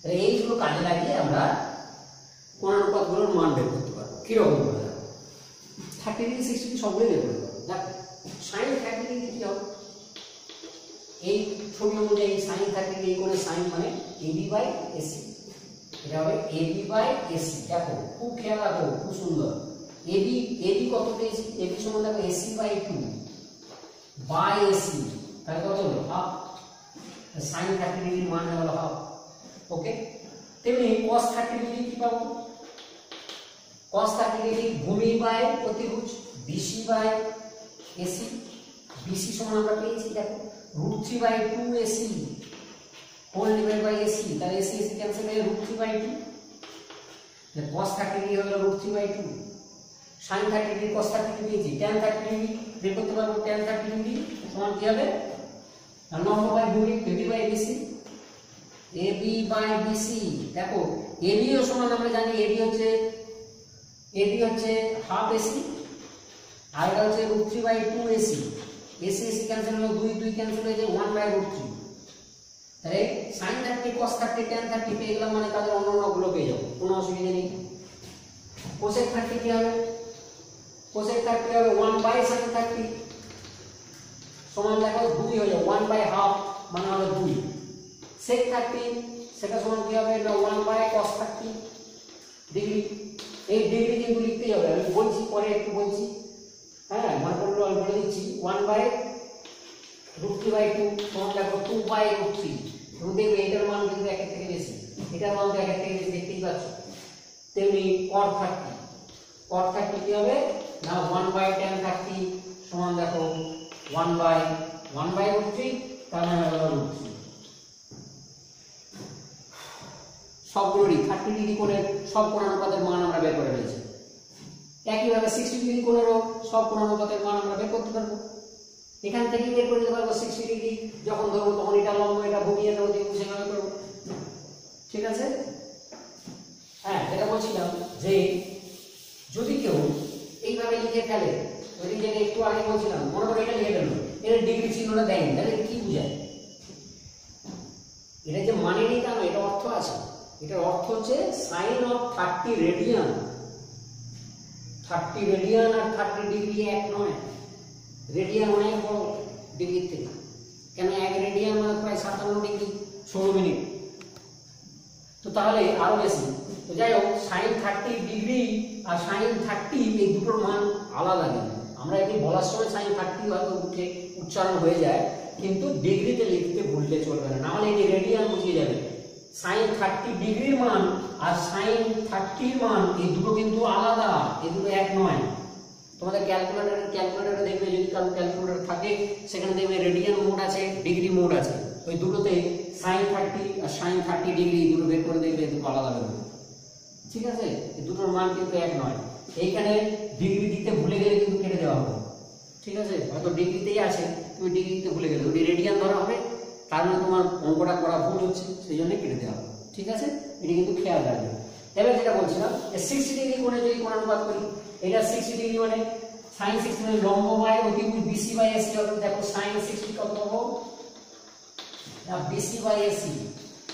তাহলে এইগুলো কাজে লাগিয়ে আমরা কোণানুপাতগুলোর মান বের করতে পারব। কীরকম করে থার্টি ডিগ্রি সিক্সটি সবগুলোই বের করতে পারব। দেখো সাইন থার্টি ডিগ্রি কি হবে? এই ছবি অনুযায়ী সাইন থার্টি এই করে সাইন মানে এবি বাই এসি এটা হবে এবি বাই এসি দেখো, খুব খেয়াল রাখো, খুব সুন্দর। এবি এবি কত পেয়েছি? এবি সমান দেখো AC by two by AC তাহলে কত হলো? হাফ সাইন থার্টি ডিগ্রির মান হলো হাফ ওকে তেমনি কস থার্টি ডিগ্রি কি পাবো? কস থার্টি ডিগ্রি ভূমি বাই অতিভুজ বিসি বাই এসি বিসি সমান আমরা পেয়েছি, দেখো। Root three by two AC whole divide by AC তাহলে এসি এসি ক্যান্সেল হয়ে root three by two cos thirty degree হলো root three by two sine thirty degree cos thirty degree পেয়েছি। ট্যান থার্টি ডিগ্রি বের করতে পারব ট্যান থার্টি ডিগ্রি সমান কি হবে? লম্ব বাই ভূমি AB by BC AB by BC দেখো এবি ও সমান, আমরা জানি এবি হচ্ছে এবি হচ্ছে হাফ এসি আর এটা হচ্ছে root three by two AC AC AC cancel হলো দুই দুই ক্যান্সেল হয়ে যায় ওয়ান বাই রুট থ্রি তাহলে sine thirty cos thirty tan thirty পেয়ে গেলাম মানে তাদের অন্য অন্যগুলো পেয়ে যাব, কোনো অসুবিধা নেই। কোসেক থার্টি কি হবে? কোসেক থার্টি হবে ওয়ান বাই সাইন থার্টি সমান দেখো দুই হয়ে যাবে ওয়ান বাই হাফ মানে হবে দুই। সেক থার্টি সেটা সমান কি হবে? না one by cos thirty degree এই ডিগ্রি কিন্তু লিখতেই হবে আমি বলছি, পরে একটু বলছি। হ্যাঁ আমি বলে দিচ্ছি one by by two by এটার মান কিন্তু থেকে বেশি। এটার মান তো থেকে বেশি, দেখতেই তেমনি হবে? না ওয়ান বাই টেন থার্টি সমান দেখো one by one by three সবগুলোরই thirty degree কোণের সব কোণানুপাতের মান আমরা বের করে একইভাবে সিক্সটি ডিগ্রি কোণেরও সব কোণানুপাতের মান আমরা বের করতে পারব। এখান থেকে বের করে নিতে পারব সিক্সটি ডিগ্রি যখন ধরবো তখন এটা লম্ব, এটা ভূমি এটা অতিভুজ সেভাবে করব। ঠিক আছে? হ্যাঁ যেটা বলছিলাম যে যদি কেউ এইভাবে লিখে ফেলে ওই যেটা একটু আগে বলছিলাম, মনে করে এটা লিখে ফেলল এটা ডিগ্রি চিহ্নটা দেয়নি, তাহলে কি বোঝায়? এটা যে মানে নয় এটা অর্থ আছে। এটার অর্থ হচ্ছে sine of thirty radian. Thirty radian R thirty degree এক নয়। রেডিয়ান অনেক বড় ডিগ্রির থেকে। কেন এক রেডিয়ান মানে প্রায় সাতান্ন ডিগ্রি? ষোলো মিনিট। তো তাহলে আরও বেশি। তো যাই হোক, সাইন থার্টি ডিগ্রি আর সাইন থার্টি এই দুটোর মান আলাদা কিন্তু। আমরা এটি বলার সময় সাইন থার্টি হয়তো উঠে উচ্চারণ হয়ে যায়, কিন্তু ডিগ্রিতে লিখতে ভুললে চলবে না। নাহলে এটি রেডিয়ান বুঝিয়ে যাবে। সাইন থার্টি ডিগ্রির মান আর সাইন থার্টির মান, এই দুটো কিন্তু আলাদা, এই দুটো এক নয়। তোমাদের ক্যালকুলেটর ক্যালকুলেটরে দেখবে, যদি কারও ক্যালকুলেটর থাকে, সেখানে দেখবে রেডিয়ান মোড আছে ডিগ্রি মোড আছে। ওই দুটোতে সাইন থার্টি আর সাইন থার্টি ডিগ্রি, এই দুটো বের করে দেখবে দুটো আলাদা বেরোবে ঠিক আছে? এই দুটোর মান কিন্তু এক নয়। এইখানে ডিগ্রি দিতে ভুলে গেলে কিন্তু কেটে দেওয়া হবে। ঠিক আছে? হয়তো ডিগ্রিতেই আছে, তুমি ডিগ্রিতে ভুলে গেলে। ওটি রেডিয়ান ধরা হবে তার মানে তোমার অঙ্কটা করা ভুল হচ্ছে, সেই জন্য কেটে দেওয়া হবে ঠিক আছে? এটি কিন্তু খেয়াল রাখবে। এবার যেটা বলছিলাম সিক্সটি ডিগ্রি কোণে যদি কোণ অনুপাত করি, এটা সিক্সটি ডিগ্রি মানে সাইন সিক্সটি মানে লম্ব বাই অতিভুজ বিসি বাই এসি হবে। দেখো সাইন সিক্সটি কত না বিসি বাই এসি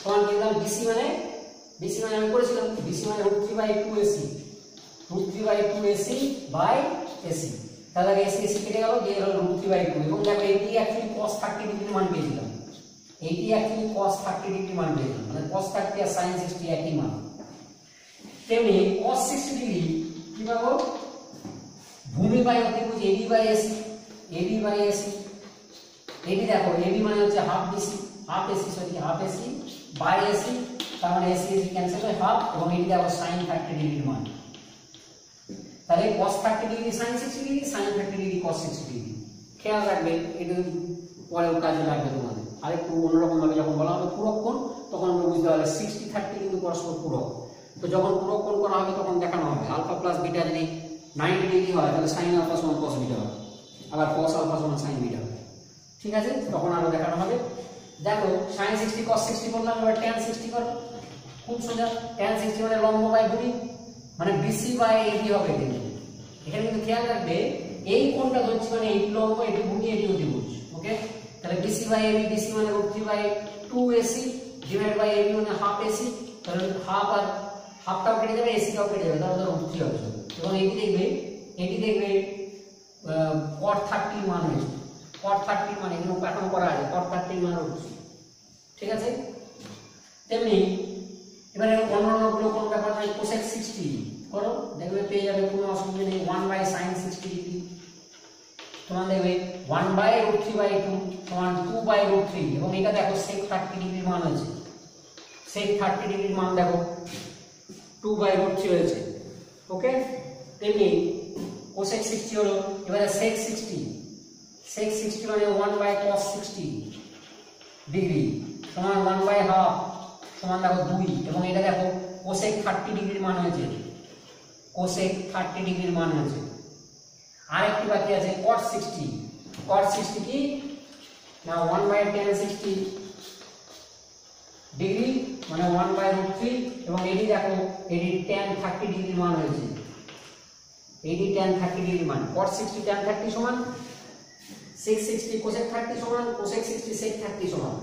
সমান কি দিলাম বিসি মানে বিসি মানে আমি করেছিলাম বিসি মানে root three by two AC root three by two AC by AC তাহলে এসি এসি কেটে গেল, দিয়ে হলো রুট থ্রি বাই টু এবং দেখো এটি অ্যাকচুয়ালি কস থার্টি ডিগ্রি মান পেয়েছিলাম। এইটি অ্যাকচুয়ালি cos 30 ডিগ্রি মান পেয়েছিলাম মানে cos 30 আর sin 60 একই মান তেমনি cos 60 ডিগ্রি কি পাবো ভূমি বাই অতিভুজ AB by AC AB by AC AB দেখো AB মানে হচ্ছে half BC half AC sorry half AC by AC তার মানে AC AC ক্যান্সেল হয় হাফ এবং এটি দেখো sin 30 ডিগ্রির মান তাহলে cos 30 degree sin 60 degree sin 30 degree cos 60 degree খেয়াল রাখবেন এটা পরেও কাজে লাগবে তোমাদের আরেকটু অন্যরকম ভাবে যখন বলা হবে পূরক কোণ তখন আমরা বুঝতে পারবে সিক্সটি থার্টি কিন্তু পরস্পর পূরক। তো যখন পূরক কোণ করা হবে, তখন দেখানো হবে। আলফা প্লাস বিটা যদি নাইনটি ডিগ্রি হয়, তাহলে সাইন আলফা সমান কস বিটা হবে। আবার কস আলফা সমান সাইন বিটা হবে। ঠিক আছে? তখন আরও দেখানো হবে। দেখো সাইন সিক্সটি কস সিক্সটি করলাম এবার ট্যান সিক্সটি করো। খুব সোজা। ট্যান সিক্সটি মানে লম্ব বাই ভূমি মানে বিসি বাই এবি হবে কিন্তু এখানে কিন্তু খেয়াল রাখবে, এই কোণটা ধরছি মানে এই লম্ব, এটি ভূমি এটি অতিভুজ। ওকে তাহলে বিসি বাই এবি বিসি মানে root three by two AC divide by AB মানে হাফ এসি তাহলে হাফ আর হাফটাও কেটে যাবে এসিটাও কেটে যাবে, তাহলে রুট থ্রি হবে। এবং এটি দেখবে এটি দেখবে কট থার্টির মান হয়েছে। কট থার্টির মান, এখানে প্যাটার্ন করা আছে কট থার্টির মান রুট থ্রি ঠিক আছে? তেমনি, এবারে অন্য অন্যগুলো কোন ব্যাপার নাই কোসেক সিক্সটি করো, দেখবে পেয়ে যাবে, কোনো অসুবিধা নেই ওয়ান বাই সাইন সিক্সটি তোমার দেখবে one by root three by two সমান টু বাই রুট থ্রি এবং এটা দেখো সেক থার্টি ডিগ্রির মান হয়েছে। সেক থার্টি ডিগ্রির মান দেখো টু বাই রুট থ্রি হয়েছে। ওকে তেমনি কোসেক সিক্সটি হলো, এবারে সেক সিক্সটি সেক সিক্সটি মানে one by cos sixty degree সমান ওয়ান বাই হাফ সমান দেখো দুই। এবং এটা দেখো কোসেক থার্টি ডিগ্রির মান হয়েছে। কোসেক থার্টি ডিগ্রির মান হয়েছে। আরেকটি বাকি আছে কট সিক্সটি কট সিক্সটি কি? না one by tan sixty degree মানে ওয়ান বাই রুট এবং এটি দেখো এটি টেন থার্টি ডিগ্রির মান হয়েছে। এটি টেন থার্টি ডিগ্রি মান। কট সিক্সটি টেন থার্টি সমান সিক্স সিক্সটি কোসেক থার্টি সমান কোসেক সিক্সটি সেক থার্টি সমান।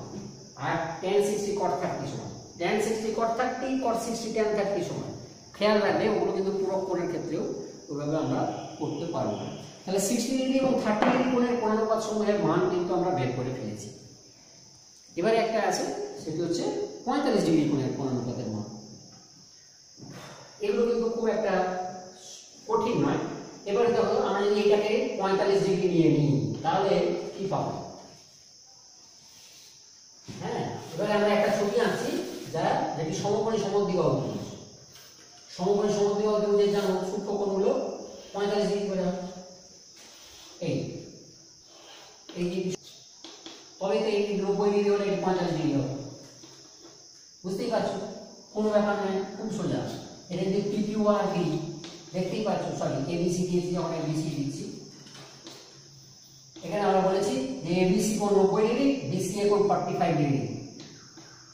আর টেন সিক্সটি কট থার্টি সমান। Tan sixty cot thirty cot sixty tan thirty সমান। খেয়াল রাখলে ওগুলো কিন্তু পূরক কোণের ক্ষেত্রেও ওইভাবে আমরা করতে পারব না। তাহলে সিক্সটি ডিগ্রি এবং থার্টি ডিগ্রি কোণের কোণানুপাত সমূহের মান কিন্তু আমরা বের করে ফেলেছি। এবারে একটা আছে, সেটি হচ্ছে পঁয়তাল্লিশ ডিগ্রি কোণের কোণানুপাতের মান। এগুলো কিন্তু খুব একটা কঠিন নয়। এবারে দেখো, আমরা যদি এটাকে পঁয়তাল্লিশ ডিগ্রি নিয়ে নিই, তাহলে কি পাবো? হ্যাঁ এবারে আমরা একটা ছবি আঁকছি, যা যেটি সমকোণী সমদ্বিবাহু সমকোণী সমদ্বিবাহু ত্রিভুজের জানো কোণগুলো পঁয়তাল্লিশ ডিগ্রি করে। এই এই তবে তো এই নব্বই ডিগ্রি হলে পঁয়তাল্লিশ ডিগ্রি বুঝতেই পারছ? কোনো ব্যাপার নয়, খুব সোজা। এটা যদি পিপিও আর বি দেখতেই পাচ্ছ সরি এবিসি দিয়েছি যখন এবিসি দিচ্ছি এখানে আমরা বলেছি যে এবিসি কোণ নব্বই ডিগ্রি বিসি এ কোণ ফর্টি ফাইভ ডিগ্রি।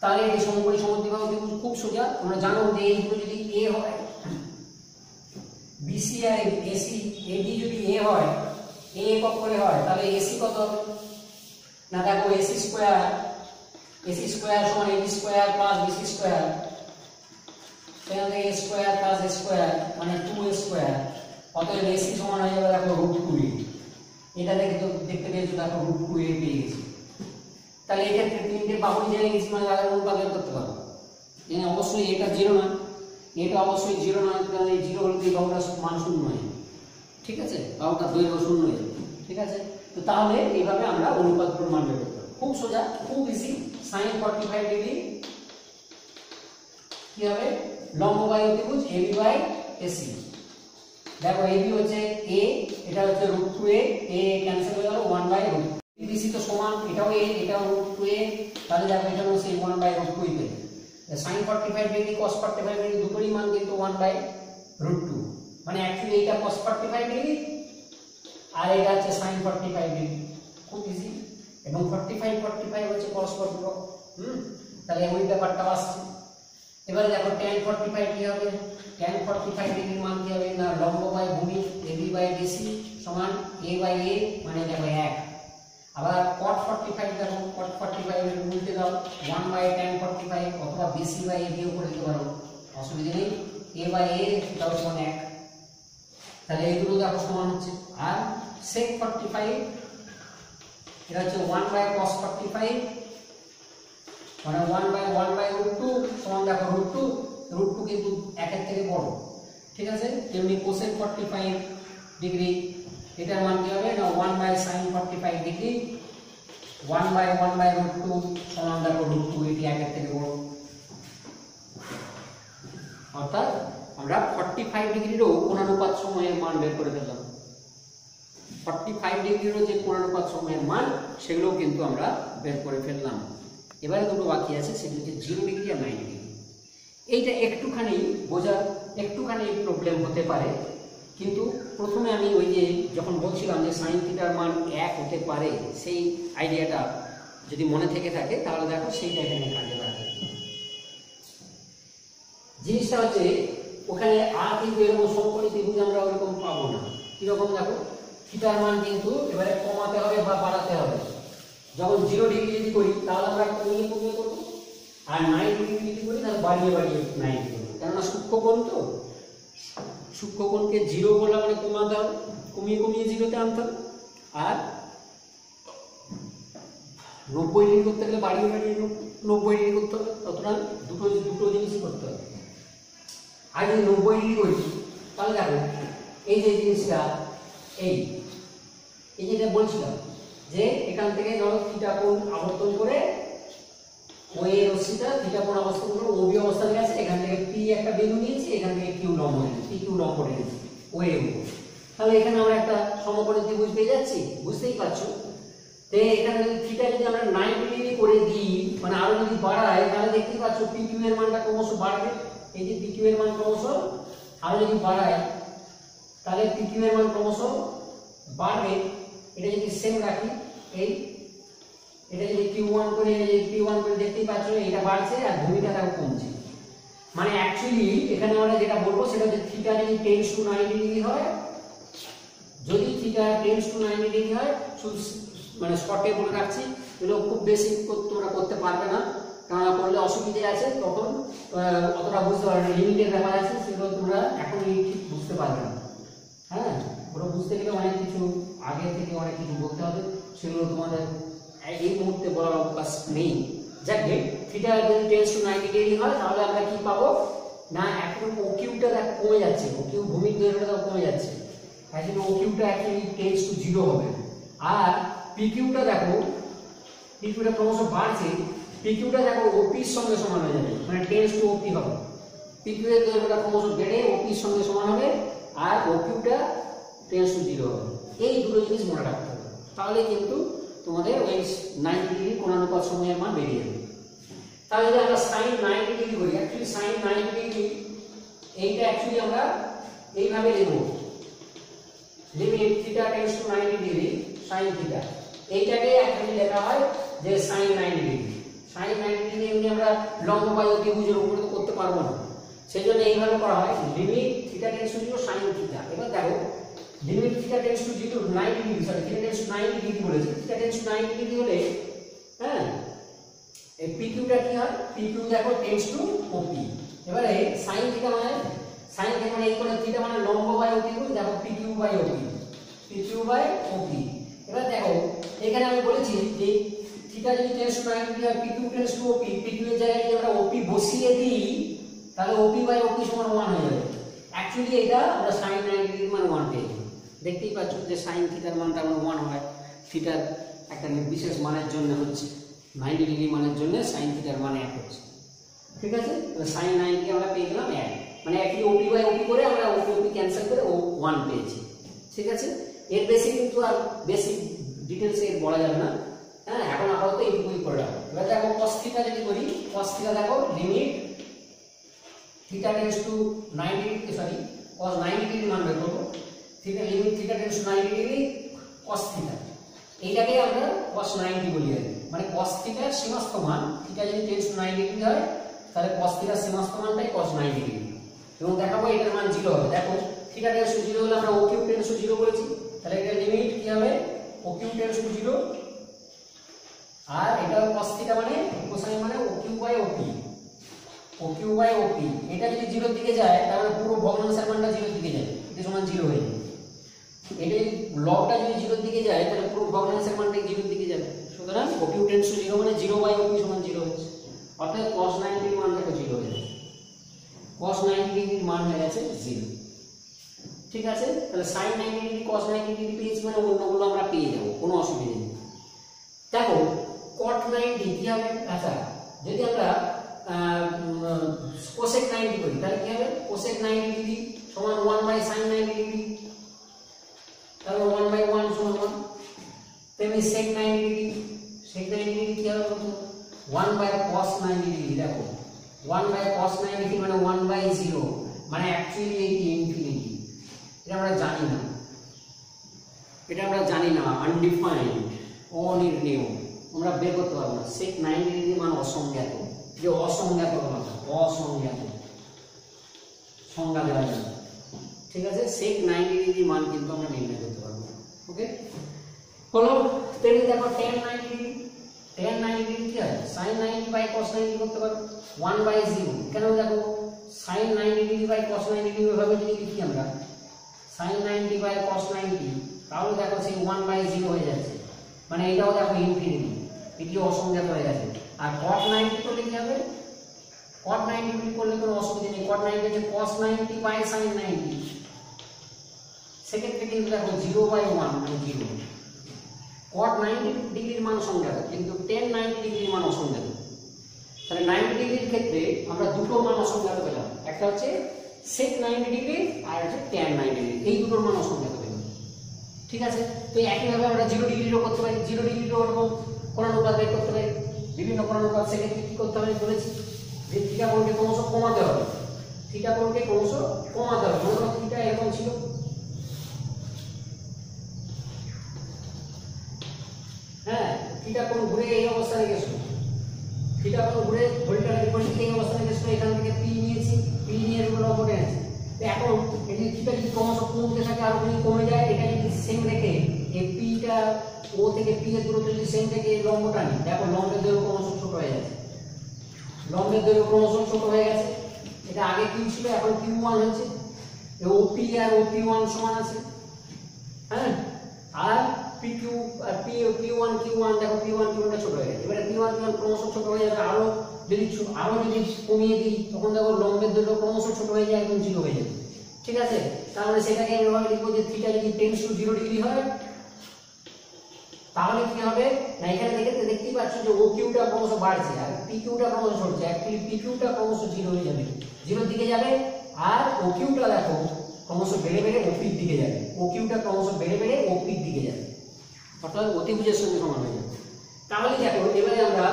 তাহলে এই সমকোণী সমদ্বিবাহু খুব সোজা, তোমরা জানো যে এইগুলো যদি এ হয় বিসি আর এসি এবি যদি এ হয় এ একক করে হয়, তাহলে এসি কত? না, দেখো এসি স্কোয়ার এসি স্কোয়ার সমান AB square plus BC square সেখান থেকে স্কোয়ার প্লাস স্কোয়ার মানে টু স্কোয়ার অতএব এসি সমান হয়ে যাবে, দেখো রুট টু এ এটা দেখে তো, দেখতে পেয়েছ, দেখো রুট টু এ পেয়ে গেছি। তাহলে এক্ষেত্রে তিনটে বাহুই জেনে গেছি মানে তাদের অনুপাত বের করতে পারব অবশ্যই এটা জিরো নয় এটা অবশ্যই জিরো নয় কারণ এই জিরো হলে এই মান শূন্য হয় ঠিক আছে? বাহুটার দৈর্ঘ্য শূন্য হয়ে যাবে। ঠিক আছে? তো তাহলে এইভাবে আমরা অনুপাত মান বের করতে খুব সোজা, খুব easy sine forty five degree কি হবে? লম্ব বায়ু ত্রিভুজ এবি বাই এসি দেখো এবি হচ্ছে এ এটা হচ্ছে root two A A cancel হয়ে গেল ওয়ান বাই রুট বিসি তো সমান, এটাও এ এটাও রুট টু এ তাহলে দেখো এটা হচ্ছে ওয়ান বাই রুট টু পেয়ে sine forty five degree cos forty five degree দুটোরই মান কিন্তু ওয়ান বাই রুট টু মানে অ্যাকচুয়ালি এটা কস ফর্টি ফাইভ ডিগ্রি আর এটা হচ্ছে সাইন ফর্টি ফাইভ ডিগ্রি খুব ইজি এবং ফর্টি ফাইভ ফর্টি ফাইভ হচ্ছে পরস্পর পূরক হুম? তাহলে ওই ব্যাপারটাও আসছে। এবারে দেখো tan 45 কি হবে? tan 45 ডিগ্রির মান কি হবে? না, লম্ব বাই ভূমি, AB বাই BC সমান A বাই A মানে দেখো 1 আবার cot 45 দেখো, cot 45 এর উল্টে দাও 1 বাই tan 45 অথবা BC বাই AB ও করে দিতে পারো। অসুবিধা নেই। A বাই A দাও সমান 1 তাহলে এইগুলো দেখো সমান হচ্ছে। আর sec 45 এটা হচ্ছে 1 বাই cos 45 মানে one by one by root two সমান দেখো রুট টু রুট টু কিন্তু একের থেকে বড়। ঠিক আছে? তেমনি কোসেক ফর্টি ফাইভ ডিগ্রি এটার মান কি হবে? না one by sine forty five degree one by one by root two সমান দেখো রুট টু এটি একের থেকে বড়। অর্থাৎ আমরা ফর্টি ফাইভ ডিগ্রিরও কোণানুপাত সময়ের মান বের করে ফেললাম। ফর্টি ফাইভ ডিগ্রিরও যে কোণানুপাত সময়ের মান, সেগুলোও কিন্তু আমরা বের করে ফেললাম। এবারে দুটো বাকি আছে সেটি হচ্ছে জিরো ডিগ্রি আর নাইন ডিগ্রি এইটা একটুখানি বোঝা, একটুখানি প্রবলেম হতে পারে। কিন্তু প্রথমে আমি ওই যে যখন বলছিলাম যে সাইন থিটার মান এক হতে পারে, সেই আইডিয়াটা যদি মনে থেকে থাকে, তাহলে দেখো সেইটা এখানে কাজে লাগবে। জিনিসটা হচ্ছে, ওখানে আর কিন্তু এরকম সমকোণী ত্রিভুজ আমরা ওরকম পাবো না। কীরকম দেখো? থিটার মান কিন্তু এবারে কমাতে হবে বা বাড়াতে হবে। যখন জিরো ডিগ্রি যদি করি, তাহলে আমরা কমিয়ে কমিয়ে করব। আর নাইন ডিগ্রি যদি করি, তাহলে বাড়িয়ে বাড়িয়ে নাইন করব কেননা সূক্ষ্মকোণ তো। সূক্ষ্মকোণকে জিরো বলা মানে কমাতে হবে কমিয়ে কমিয়ে জিরোতে আনতে হবে। আর নব্বই ডিগ্রি করতে গেলে বাড়িয়ে বাড়িয়ে নব্বই ডিগ্রি করতে হবে। ততটা দুটো দুটো জিনিসই করতে হবে। আর যদি নব্বই ডিগ্রি করি, তাহলে দেখো, এই যে জিনিসটা, এই এই যেটা বলছিলাম, যে এখান থেকে ধরো থিটা কোণ আবর্তন করে ওই রশ্মিটা থিটা কোণ অবস্থান করে ওবি অবস্থানে গেছে, এখান থেকে পি একটা বিন্দু নিয়েছি, এখান থেকে কিউ নিয়েছি পি কিউ লম্ব নিয়েছি ওই এর তাহলে এখানে আমরা একটা সমকোণী ত্রিভুজ পেয়ে যাচ্ছি, বুঝতেই পারছ? তো এখানে যদি থিটা যদি আমরা 90 ডিগ্রি করে দিই মানে আরও যদি বাড়াই তাহলে দেখতেই পাচ্ছ কিউ এর মানটা ক্রমশ বাড়বে। এই যে কিউ এর মান ক্রমশ আরও যদি বাড়াই তাহলে কিউ এর মান ক্রমশ বাড়বে। এটা যদি সেম রাখি, এই এটা যদি কিউ ওয়ান করে কিউ ওয়ান করে দেখতেই পাচ্ছ এটা বাড়ছে আর ভূমিটা তাও কমছে। মানে অ্যাকচুয়ালি এখানে আমরা যেটা বলব, সেটা হচ্ছে থিটা যদি টেন্স টু 90 ডিগ্রি হয়, যদি থিটা টেন্স টু 90 ডিগ্রি হয়, শুধু মানে শর্টে বলে রাখছি, এগুলো খুব বেশি তোমরা করতে পারবে না। কারণ করলে অসুবিধে আছে তখন অতটা বুঝতে পারবে লিমিটের ব্যাপার আছে, সেগুলো তোমরা এখন ঠিক বুঝতে পারবে না। হ্যাঁ? ওটা বুঝতে গেলে অনেক কিছু, আগে থেকে অনেক কিছু বলতে হবে। সেগুলো তোমাদের এই মুহূর্তে বলার অবকাশ নেই। যাকে থিটা যদি টেন্স টু 90 ডিগ্রি হয়, তাহলে আমরা কি পাবো? না, এখন ও কিউটা দেখ, কমে যাচ্ছে। ও কিউ ভূমির দৈর্ঘ্যটা কমে যাচ্ছে। তাই জন্য ও কিউটা অ্যাকচুয়ালি টেন্স টু জিরো হবে। আর পি কিউটা দেখো পি কিউটা ক্রমশ বাড়ছে। পি কিউটা দেখো ওপির সঙ্গে সমান হয়ে যাবে। মানে টেন্স টু ওপি হবে। পি কিউ এর দৈর্ঘ্যটা ক্রমশ বেড়ে ওপির সঙ্গে সমান হবে, আর ও কিউটা টেন্স টু জিরো হবে। এই দুটো জিনিস মনে রাখতে হবে। তাহলে কিন্তু তোমাদের ওই নাইনটি ডিগ্রি কোণানুপাত সময়ের মান বেরিয়ে যাবে। তাহলে যদি আমরা সাইন নাইনটি ডিগ্রি করি অ্যাকচুয়ালি সাইন নাইনটি ডিগ্রি এইটা অ্যাকচুয়ালি আমরা এইভাবে লিখব। Limit theta tends to 90 degree sin theta এইটাকে অ্যাকচুয়ালি লেখা হয় যে সাইন 90 ডিগ্রি সাইন 90 ডিগ্রি এমনি আমরা লম্ব বায়ু ত্রিভুজের উপরে তো করতে পারব না। সেই জন্য এইভাবে করা হয় limit theta tends to 0 sin theta এবার দেখো limit theta tends to 0 90 degree sorry theta tends to 90 degree বলেছি। থিটা টেন্স টু 90 ডিগ্রি হলে হ্যাঁ এই পি কিউটা কি হয়? পি কিউ দেখো টেন্স টু ওপি এবারে sin থিটা মানে sin থিটা মানে করে থিটা মানে লম্ব বাই অতিভুজ দেখো P Q by OP P Q by OP এবার দেখো, এখানে আমি বলেছি যে থিটা যদি টেন্স টু 90 ডিগ্রি হয় P Q tends to OP P Q এর জায়গায় যদি আমরা ওপি বসিয়ে দিই, তাহলে ওপি বাই ওপি সমান 1 হয়ে যাবে। অ্যাকচুয়ালি এটা আমরা sin 90 ডিগ্রি মানে 1 পেয়ে যাব দেখতেই পাচ্ছ যে সাইন থিটার মানটা আমরা 1 হয়। থিটার একটা বিশেষ মানের জন্য হচ্ছে। 90 ডিগ্রি মানের জন্য sin থিটার মান 1 হচ্ছে। ঠিক আছে? sin 90 আমরা পেয়ে গেলাম 1 মানে একই ওপি বাই ওপি করে আমরা ওপি ওপি ক্যান্সেল করে ও 1 পেয়েছি। ঠিক আছে? এর বেশি কিন্তু আর বেশি ডিটেলস বলা যাবে না। হ্যাঁ এখন আপাতত এইটুকুই করে রাখো। এবার দেখো cos থিটা যদি করি, cos থিটা দেখো limit theta tends to 90 degree sorry 90 degree মান বের করব। Theta limit theta tends to 90 degree cos theta এইটাকে আমরা cos 90 বলি আর মানে cos থিটার সীমাস্থ মান থিটা যদি টেন্স টু 90 ডিগ্রি হয়, তাহলে cos থিটার সীমাস্থ মানটাই cos 90 ডিগ্রি এবং দেখাবো এটার মান 0 হবে। দেখো থিটা টেন্স টু 0 হলে আমরা ও কিউ টেন্স টু 0 বলেছি। তাহলে এটা লিমিট কি হবে? ও কিউ টেন্স টু 0 আর এটা cos থিটা মানে কোসাইন মানে Q by OP Q by এটা যদি জিরোর দিকে যায়, তাহলে পুরো ভগ্নাংশের মানটা জিরোর দিকে যায় এটা সমান জিরো হয়ে যাবে এটা লগটা যদি জিরোর দিকে যায়, তাহলে পুরো ভগ্নাংশের মানটা জিরোর দিকে যাবে। সুতরাং O Q tends to zero মানে জিরো বাই ওপি সমান জিরো হচ্ছে। অর্থাৎ cos 90 এর মান দেখো জিরো হয়ে যাবে cos 90 ডিগ্রির মান হয়ে গেছে জিরো ঠিক আছে? তাহলে sin 90 ডিগ্রি cos 90 ডিগ্রি পেয়েছি মানে অন্যগুলো আমরা পেয়ে যাব, কোনো অসুবিধা নেই। দেখো, cot 90 কি হবে? আচ্ছা যদি আমরা কোসেক 90 করি, তাহলে কি হবে? কোসেক 90 ডিগ্রি সমান 1 বাই sin 90 ডিগ্রি তাহলে 1 বাই 1 সমান 1 তেমনি sec 90 ডিগ্রি sec 90 ডিগ্রি কি হবে বলতো? 1 বাই cos 90 ডিগ্রি দেখো। 1 বাই cos 90 ডিগ্রি মানে 1 বাই 0 মানে অ্যাকচুয়ালি এই ইনফিনিটি এটা আমরা জানি না। এটা আমরা জানি না আনডিফাইন্ড অনির্ণেয়। আমরা বের করতে পারব না। সেক নাইনটি ডিগ্রি মান অসংজ্ঞাত। যে অসংজ্ঞাত কথা অসংজ্ঞাত। সংজ্ঞা দেওয়া না। ঠিক আছে? সেক নাইনটি ডিগ্রি মান কিন্তু আমরা নির্ণয় করতে পারব। ওকে হলো তেমনি দেখো tan ninety degree tan ninety degree কি হয়? Sine ninety by cos ninety করতে পারো? ওয়ান বাই জিরো কেন দেখো sine ninety degree by cos ninety degree ওইভাবে যদি লিখি আমরা sine ninety by cos ninety তাহলে দেখো সেই ওয়ান বাই জিরো হয়ে যাচ্ছে। মানে এটাও দেখো ইনফিনিটি এটি অসংজ্ঞাত হয়ে গেছে। আর কট নাইনটি করলে কি হবে? কট নাইনটি করলে কোনো অসুবিধা নেই। কট নাইনটি হচ্ছে cos ninety by sine ninety সেক্ষেত্রে কিন্তু দেখো জিরো বাই ওয়ান মানে জিরো কট নাইনটি ডিগ্রির মান সংজ্ঞাত কিন্তু টেন নাইনটি ডিগ্রির মান অসংজ্ঞাত তাহলে নাইনটি ডিগ্রির ক্ষেত্রে আমরা দুটো মান অসংজ্ঞাত পেলাম। একটা হচ্ছে সেক নাইনটি ডিগ্রি, আর হচ্ছে টেন নাইনটি ডিগ্রি। এই দুটোর মান অসংজ্ঞাত পেলাম। ঠিক আছে? তো একইভাবে আমরা জিরো ডিগ্রিরও করতে পারি জিরো ডিগ্রিরও ওরকম কোণানুপাত বের করতে পারি। বিভিন্ন কোণানুপাত সেক্ষেত্রে কী করতে হবে বলেছি যে থিটা কোণকে ক্রমশ কমাতে হবে। থিটা কোণকে ক্রমশ কমাতে হবে। মনে করো থিটা এরকম ছিল হ্যাঁ থিটা কোণ ঘুরে এই অবস্থানে গেছিল থিটা কোণ ঘুরে ঘড়িটার বিপরীত এই অবস্থানে গেছিল এখান থেকে পি নিয়েছি পি নিয়ে এর উপর টেনেছি তো এখন এই যে থিটা যদি ক্রমশ কমতে থাকে, আরও যদি কমে যায়, এটা যদি সেম রেখে, এই পিটা ও থেকে পি এর দূরত্ব যদি সেম থেকে এই লম্বটা নিই। দেখো, লম্বের দৈর্ঘ্য ক্রমশ ছোট হয়ে গেছে। লম্বের দৈর্ঘ্য ক্রমশ ছোট হয়ে গেছে। এটা আগে কিউ ছিল, এখন কিউ ওয়ান হচ্ছে পি আর ও পি ওয়ান সমান আছে। হ্যাঁ? আর পি কিউ আর দেখো হয়ে এবারে হয়ে যাবে যদি কমিয়ে দিই, তখন দেখো লম্বের ক্রমশ ছোট হয়ে যায় একদম জিরো হয়ে যাবে। ঠিক আছে? তাহলে সেটাকে জিরো ডিগ্রি হয়, তাহলে কি হবে? দেখতেই যে ক্রমশ বাড়ছে আর পি কিউটা ক্রমশ ক্রমশ হয়ে যাবে। জিরোর দিকে যাবে আর ও কিউটা দেখো, ক্রমশ বেড়ে বেড়ে ওপির দিকে যাবে। ও কিউটা ক্রমশ বেড়ে বেড়ে ওপির দিকে যাবে। অর্থাৎ অতিভুজের সঙ্গে সমান হয়ে যাবে তাহলে দেখো, এবারে আমরা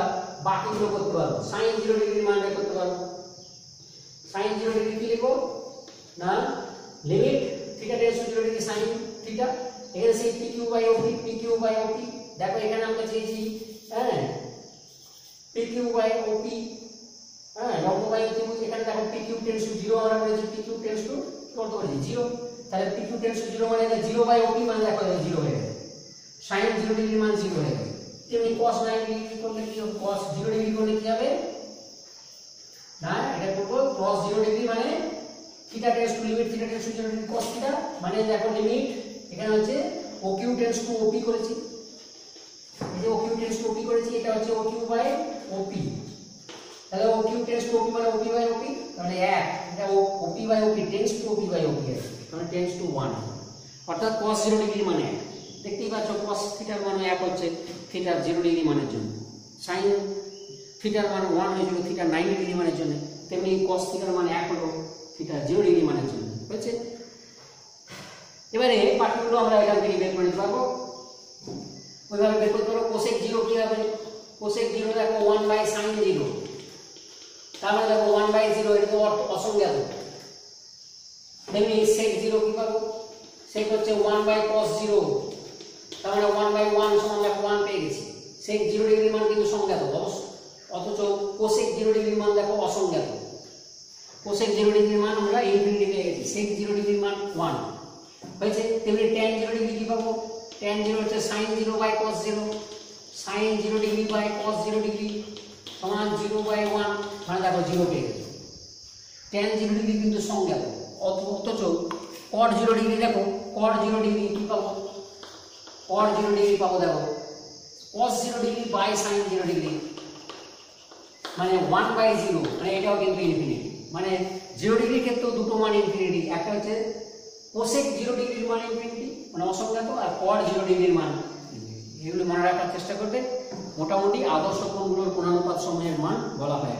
বাকিগুলো করতে পারব। সাইন জিরো ডিগ্রির মান বের করতে পারব। সাইন জিরো ডিগ্রি কি লিখব? না limit theta tends zero degree sine theta এখানে সেই P Q by OP P Q by OP দেখো, এখানে আমরা চেয়েছি হ্যাঁ পি কিউ বাই ওপি হ্যাঁ লম্ব বাই ত্রিভুজ। এখানে দেখো P Q tends to zero আমরা করেছি পি কিউ টেন্স টু কত করেছি জিরো তাহলে P Q tends to zero মানে জিরো বাই ওপি মানে দেখো জিরো হয়ে গেছে সাইন জিরো ডিগ্রি মান জিরো হয়ে গেছে। তেমনি cos 90 ডিগ্রি করলে কি হবে? cos 0 ডিগ্রি করলে কি হবে? না, এটা করব cos 0 ডিগ্রি মানে theta tends to limit theta tends to 0 degree cos theta মানে দেখো লিমিট এখানে হচ্ছে OQ টেন্স টু OP করেছি। এই যে OQ টেন্স টু OP করেছি, এটা হচ্ছে OQ বাই OP তাহলে O OQ tends to OP মানে OP বাই OP তাহলে 1 এটা OP by OP tends to OP by OP আছে। মানে টেন্স টু 1 অর্থাৎ cos 0 ডিগ্রি মানে 1 দেখতেই পাচ্ছ cos থিটার মান এক হচ্ছে থিটার 0 ডিগ্রি মানের জন্য। sin থিটার মান 1 হয়েছিল থিটার 90 ডিগ্রি মানের জন্য। তেমনি cos থিটার মান এক হলো থিটার 0 ডিগ্রি মানের জন্য। হয়েছে এবারে পার্টিগুলো আমরা এখান থেকে বের করে নিতে পারব। ওইভাবে বের করতে পারব। কোসেক জিরো কি হবে? কোসেক 0 দেখো ওয়ান বাই সাইন জিরো তাহলে দেখো ওয়ান বাই জিরো এর তো অসংজ্ঞাত। তেমনি sec 0 কি পাবো? sec হচ্ছে ওয়ান বাই কস 0 মানে 1 বাই ওয়ান সমান দেখো ওয়ান পেয়ে গেছি sec 0 ডিগ্রি মান কিন্তু সংজ্ঞাত অবশ্য অথচ cosec 0 ডিগ্রি মান দেখো অসংজ্ঞাত cosec 0 ডিগ্রি মান আমরা ইনফিনিটি পেয়ে গেছি sec 0 ডিগ্রি মান ওয়ান হয়েছে তেমনি tan 0 ডিগ্রি কি পাবো tan 0 হচ্ছে sine zero by cos 0 sin 0 degree by cos 0 degree সমান জিরো বাই ওয়ান মানে দেখো জিরো পেয়ে গেছি tan 0 ডিগ্রি কিন্তু সংজ্ঞাত অথ- অথচ cot 0 ডিগ্রি দেখো cot 0 ডিগ্রি কি পাবো cot 0 ডিগ্রি পাবো দেখো। Cos 0 degree by sin 0 degree মানে 1 বাই 0 মানে এটাও কিন্তু ইনফিনিটি মানে 0 ডিগ্রির ক্ষেত্রেও দুটো মান ইনফিনিটি একটা হচ্ছে cosec 0 ডিগ্রির মান ইনফিনিটি মানে অসংজ্ঞাত আর cot 0 ডিগ্রির মান। এগুলো মনে রাখার চেষ্টা করবে। মোটামুটি আদর্শ কোণগুলোর কোণানুপাত সময়ের মান বলা হয়